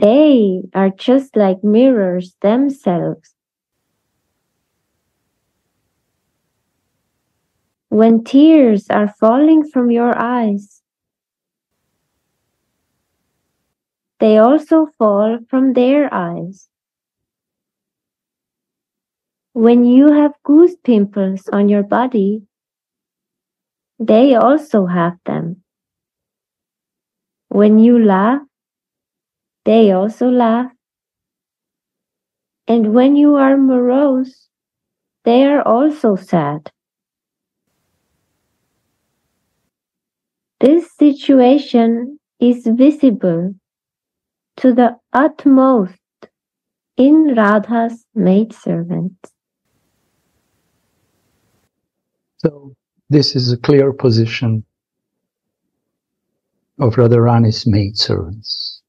They are just like mirrors themselves. When tears are falling from your eyes, they also fall from their eyes. When you have goose pimples on your body, they also have them. When you laugh, they also laugh. And when you are morose, they are also sad. This situation is visible to the utmost in Radha's maidservants. So this is a clear position of Radharani's maidservants.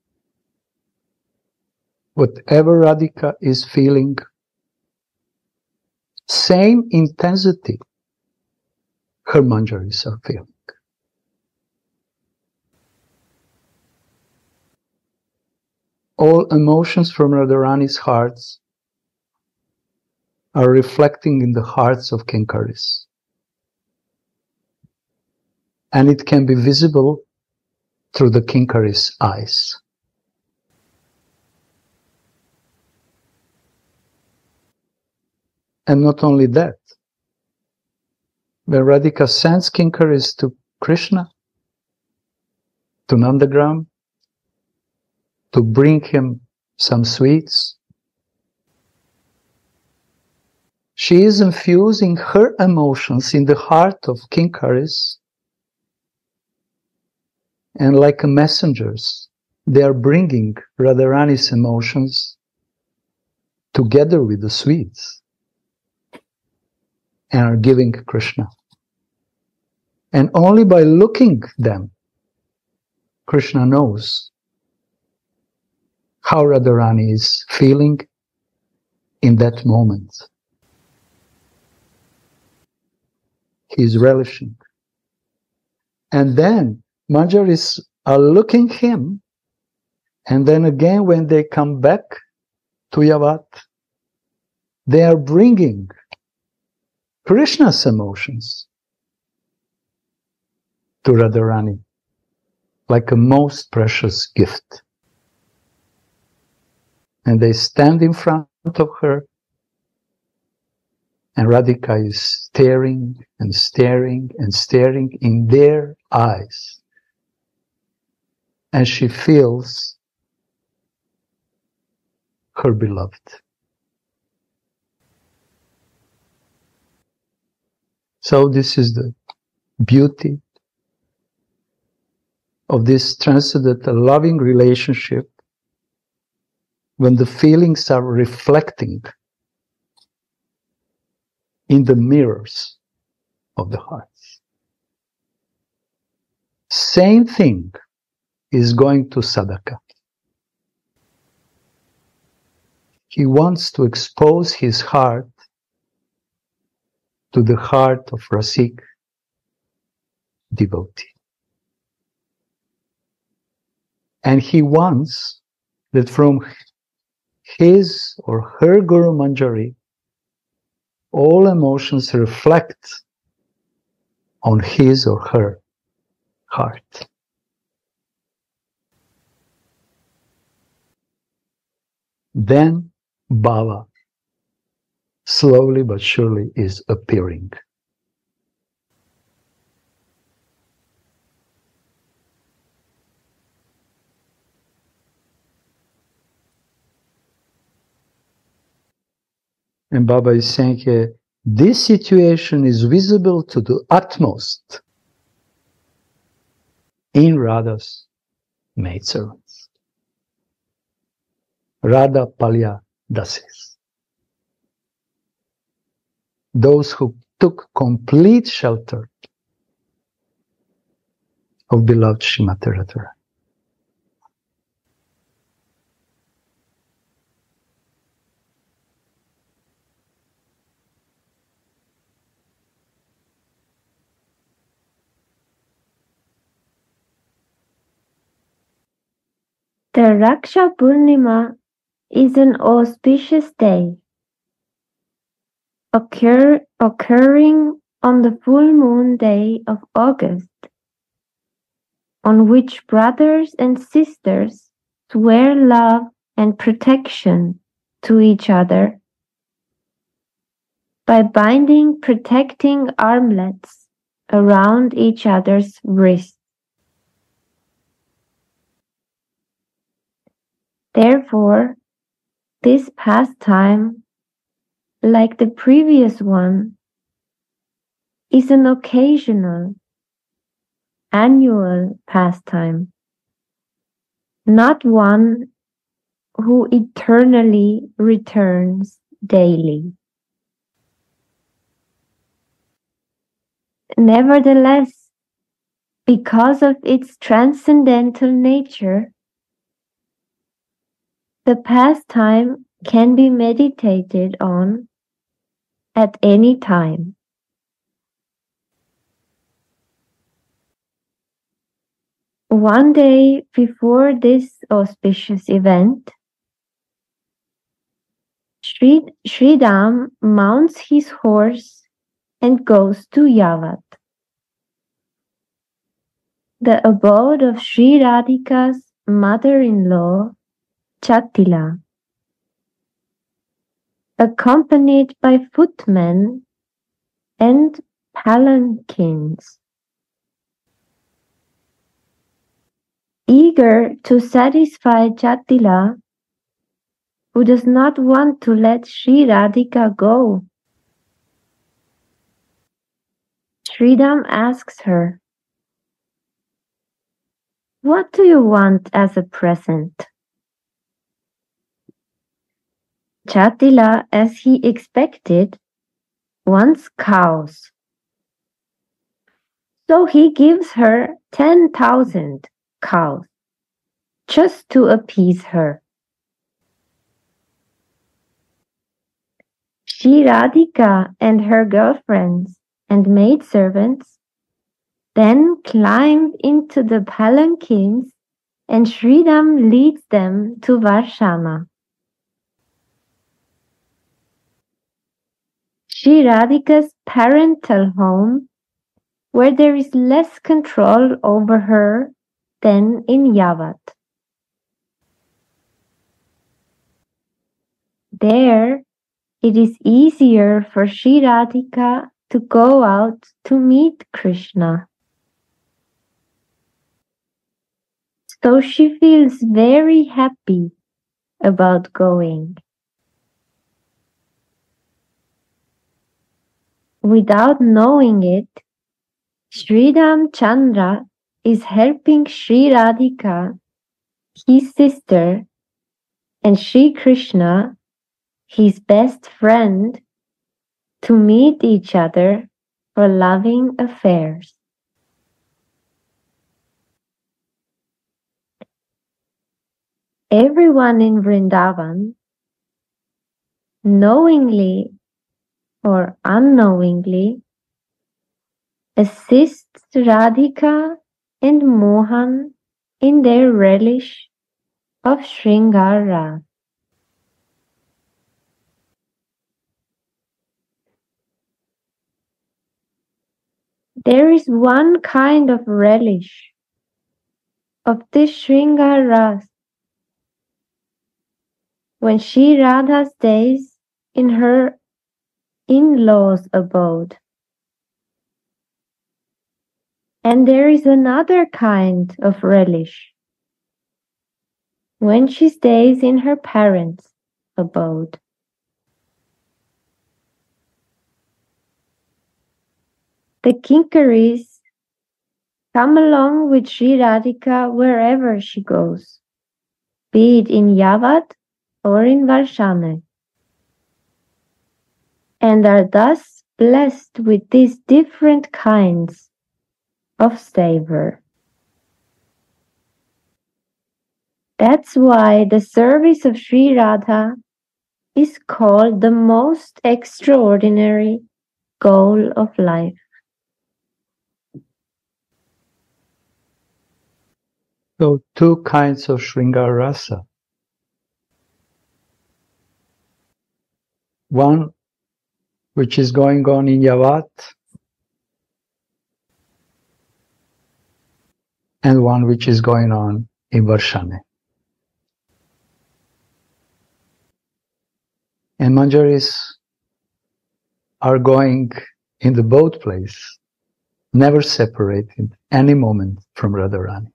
Whatever Radhika is feeling, same intensity her manjaris are feeling. All emotions from Radharani's hearts are reflecting in the hearts of Kinkaris. And it can be visible through the Kinkaris eyes. And not only that, when Radhika sends Kinkaris to Krishna, to Nandagram, to bring him some sweets, she is infusing her emotions in the heart of Kinkaris, and like messengers, they are bringing Radharani's emotions together with the sweets and are giving Krishna. And only by looking them, Krishna knows how Radharani is feeling in that moment. He's relishing. And then Manjaris are looking him. And then again, when they come back to Yavat, they are bringing Krishna's emotions to Radharani like a most precious gift. And they stand in front of her, and Radhika is staring and staring and staring in their eyes. And she feels her beloved. So this is the beauty of this transcendental loving relationship when the feelings are reflecting in the mirrors of the hearts. Same thing is going to Sadhaka. He wants to expose his heart to the heart of Rasik devotee. And he wants that from his or her Guru Manjari, all emotions reflect on his or her heart. Then Bhava slowly but surely is appearing. And Baba is saying here, this situation is visible to the utmost in Radha's maidservants. Radha Palya Dasis those who took complete shelter of beloved Shrimati Radharani. The Raksha Purnima is an auspicious day occur, occurring on the full moon day of August, on which brothers and sisters swear love and protection to each other by binding protecting armlets around each other's wrists. Therefore, this pastime like the previous one, is an occasional, annual pastime, not one who eternally returns daily. Nevertheless, because of its transcendental nature, the pastime can be meditated on at any time. One day before this auspicious event, Sri, Sridham mounts his horse and goes to Yavat, the abode of Sri Radhika's mother-in-law, Jatila accompanied by footmen and palanquins. Eager to satisfy Jatila, who does not want to let Sri Radhika go. Sridham asks her, What do you want as a present? Jatila, as he expected, wants cows. So he gives her 10,000 cows just to appease her. She Radhika and her girlfriends and maidservants then climbed into the palanquins and Sridham leads them to Varshana. Sri Radhika's parental home, where there is less control over her than in Yavat. There, it is easier for Sri Radhika to go out to meet Krishna. So she feels very happy about going. Without knowing it, Sridham Chandra is helping Sri Radhika, his sister, and Sri Krishna, his best friend, to meet each other for loving affairs. Everyone in Vrindavan, knowingly or unknowingly, assists Radhika and Mohan in their relish of Shringara. There is one kind of relish of this Shringara when she Radha stays in her in-laws abode. And there is another kind of relish when she stays in her parents' abode. The Kinkaris come along with Sri Radhika wherever she goes, be it in Yavat or in Varshane, and are thus blessed with these different kinds of savor. That's why the service of Sri Radha is called the most extraordinary goal of life. So, two kinds of Shringarasa. One which is going on in Yavat, and one which is going on in Varshane. And Manjaris are going in the both place, never separated any moment from Radharani.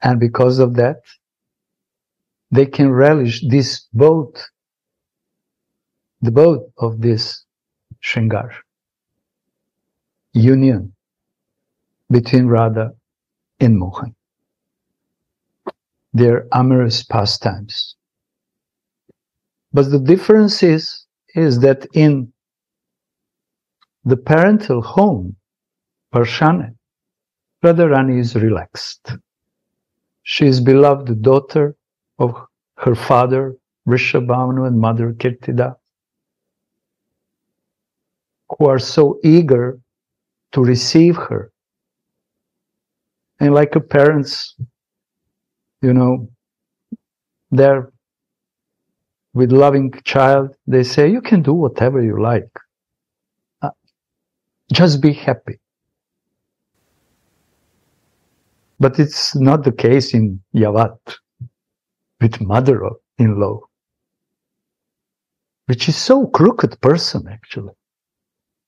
And because of that, they can relish this both, the both of this Shringar, union between Radha and Mohan. Their amorous pastimes. But the difference is, is that in the parental home, Varshane, Radharani is relaxed. She is beloved daughter of her father, Rishabhanu, and mother, Kirtida, who are so eager to receive her. And like a parents, you know, they're with loving child, they say, you can do whatever you like. Uh, just be happy. But it's not the case in Yavat with mother-in-law, which is so crooked person actually.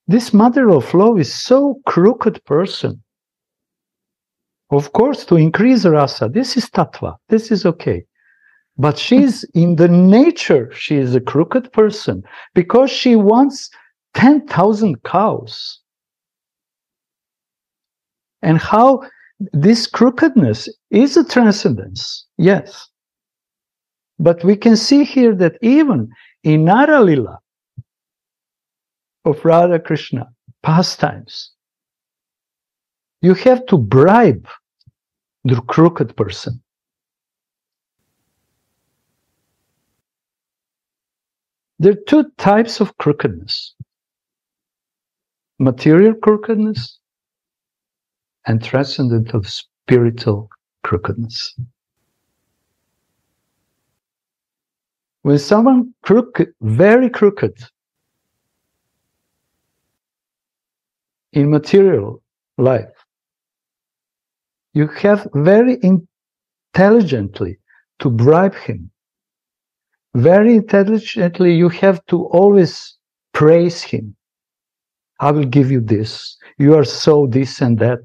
This mother-of-law is so crooked person. Of course, to increase rasa, this is tattva, this is okay. But she's in the nature, she is a crooked person because she wants 10,000 cows. And how this crookedness is a transcendence, yes. But we can see here that even in Nara Lila of Radha Krishna, pastimes, you have to bribe the crooked person. There are two types of crookedness material crookedness and transcendental spiritual crookedness. When someone crooked, very crooked in material life, you have very intelligently to bribe him. Very intelligently, you have to always praise him. I will give you this. You are so this and that.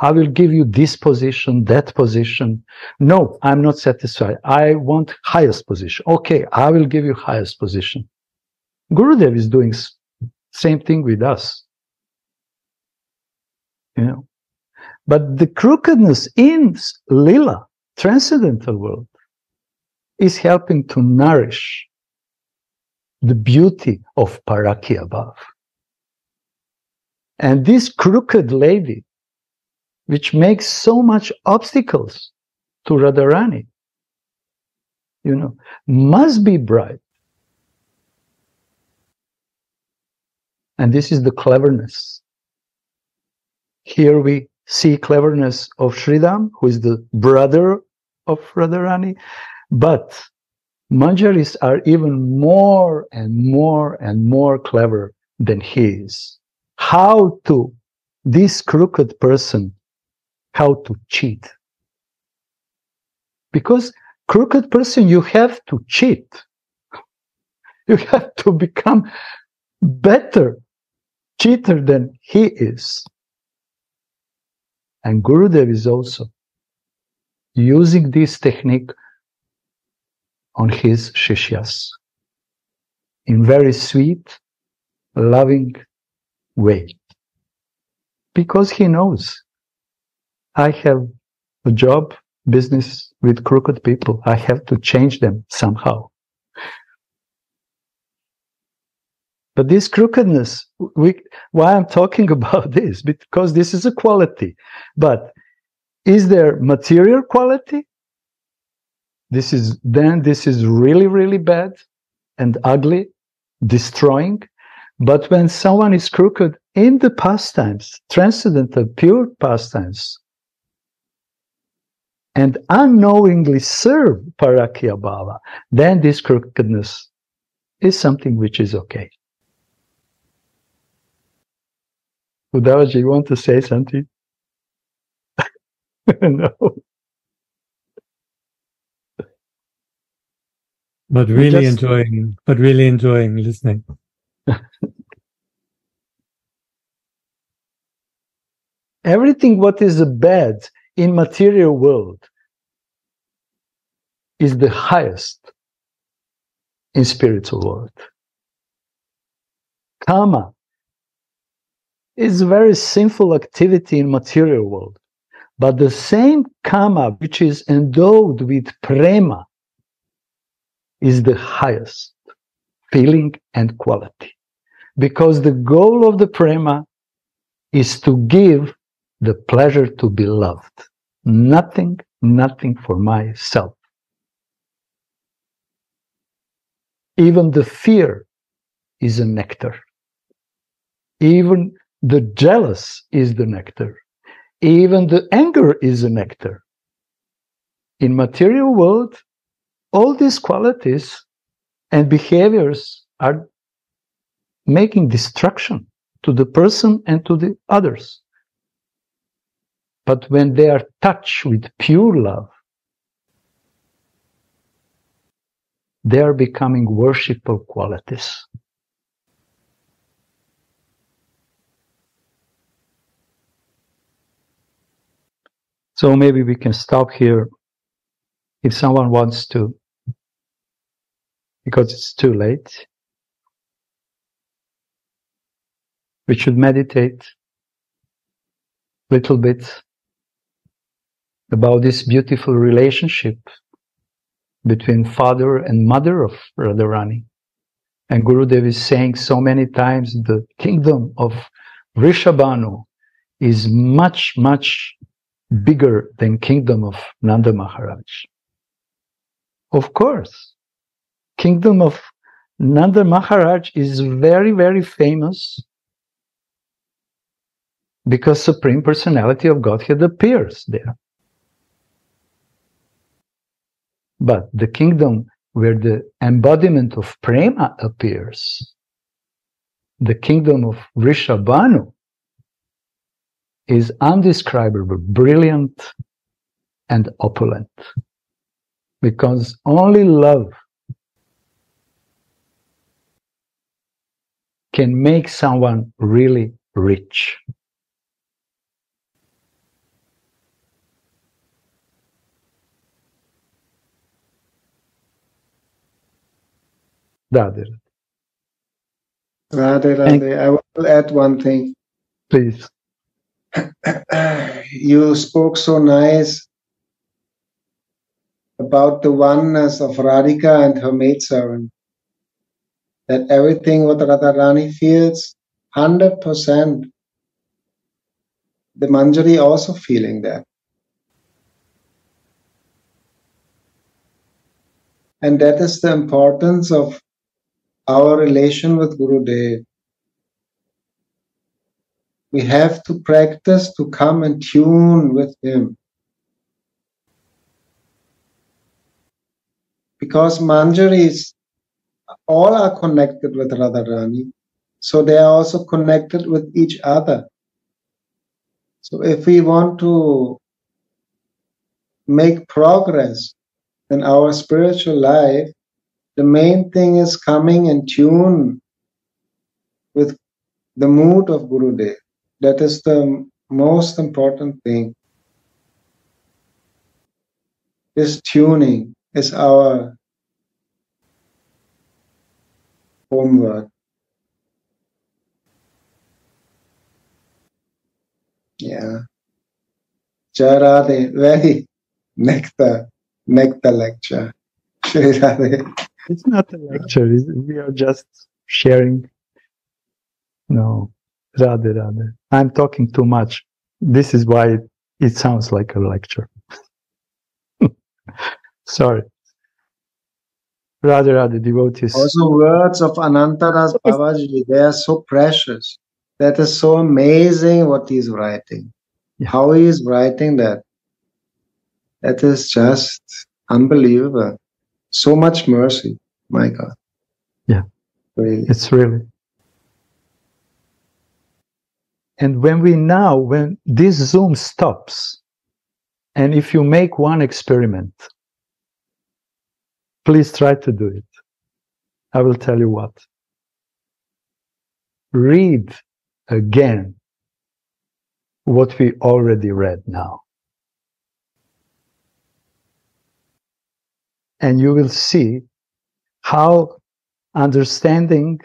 I will give you this position, that position. No, I'm not satisfied. I want highest position. Okay, I will give you highest position. Gurudev is doing same thing with us. You know, but the crookedness in lila, transcendental world, is helping to nourish the beauty of Parakiya Bhav. And this crooked lady, which makes so much obstacles to Radharani, you know, must be bright. And this is the cleverness. Here we see cleverness of Sridham, who is the brother of Radharani, but Manjaris are even more and more and more clever than he is. How to this crooked person how to cheat? Because crooked person you have to cheat. You have to become better cheater than he is and gurudev is also using this technique on his shishyas in very sweet loving way because he knows I have a job, business with crooked people. I have to change them somehow. But this crookedness, we, why I'm talking about this, because this is a quality. But is there material quality? This is, then this is really, really bad and ugly, destroying. But when someone is crooked in the pastimes, transcendental, pure pastimes, and unknowingly serve Parakiya Bhava, then this crookedness is something which is okay. Uddhavaji, you want to say something? no. But really just... enjoying, but really enjoying listening. Everything what is bad in material world is the highest in spiritual world. Kama is a very sinful activity in material world. But the same kama which is endowed with prema is the highest feeling and quality. Because the goal of the prema is to give the pleasure to be loved. Nothing, nothing for myself. Even the fear is a nectar. Even the jealous is the nectar. Even the anger is a nectar. In material world, all these qualities and behaviors are making destruction to the person and to the others. But when they are touched with pure love, they are becoming worshipful qualities. So maybe we can stop here if someone wants to, because it's too late. We should meditate a little bit about this beautiful relationship between father and mother of Radharani. And Gurudev is saying so many times the kingdom of Rishabhanu is much, much bigger than kingdom of Nanda Maharaj. Of course, kingdom of Nanda Maharaj is very, very famous because Supreme Personality of Godhead appears there. But the kingdom where the embodiment of Prema appears, the kingdom of Rishabhanu, is undescribable, brilliant, and opulent. Because only love can make someone really rich. Radhe, Radhe, Radhe. I will add one thing. please. you spoke so nice about the oneness of Radhika and her maidservant. That everything what Radharani feels, 100%. The Manjari also feeling that. And that is the importance of our relation with Guru Dev. We have to practice to come and tune with Him. Because Manjaris all are connected with Radharani, so they are also connected with each other. So if we want to make progress in our spiritual life, the main thing is coming in tune with the mood of Guru Dev. That is the most important thing. This tuning is our homework. Yeah. Jai Radhe, very nectar, nectar lecture. It's not a lecture. We are just sharing. No, Radhe, Radhe. I'm talking too much. This is why it sounds like a lecture. Sorry. Radhe, Radhe, devotees. Also, words of Ananta Das Babaji, they are so precious. That is so amazing what he is writing. Yeah. How he is writing that. That is just unbelievable. So much mercy. My God. Yeah. Really. It's really. And when we now, when this Zoom stops, and if you make one experiment, please try to do it. I will tell you what. Read again what we already read now. And you will see how understanding,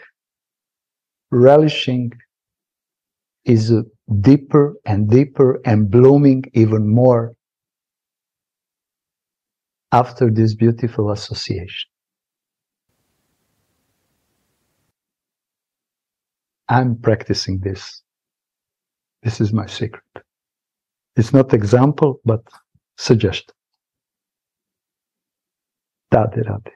relishing is deeper and deeper and blooming even more after this beautiful association. I'm practicing this. This is my secret. It's not example, but suggestion. Radhe Radhe.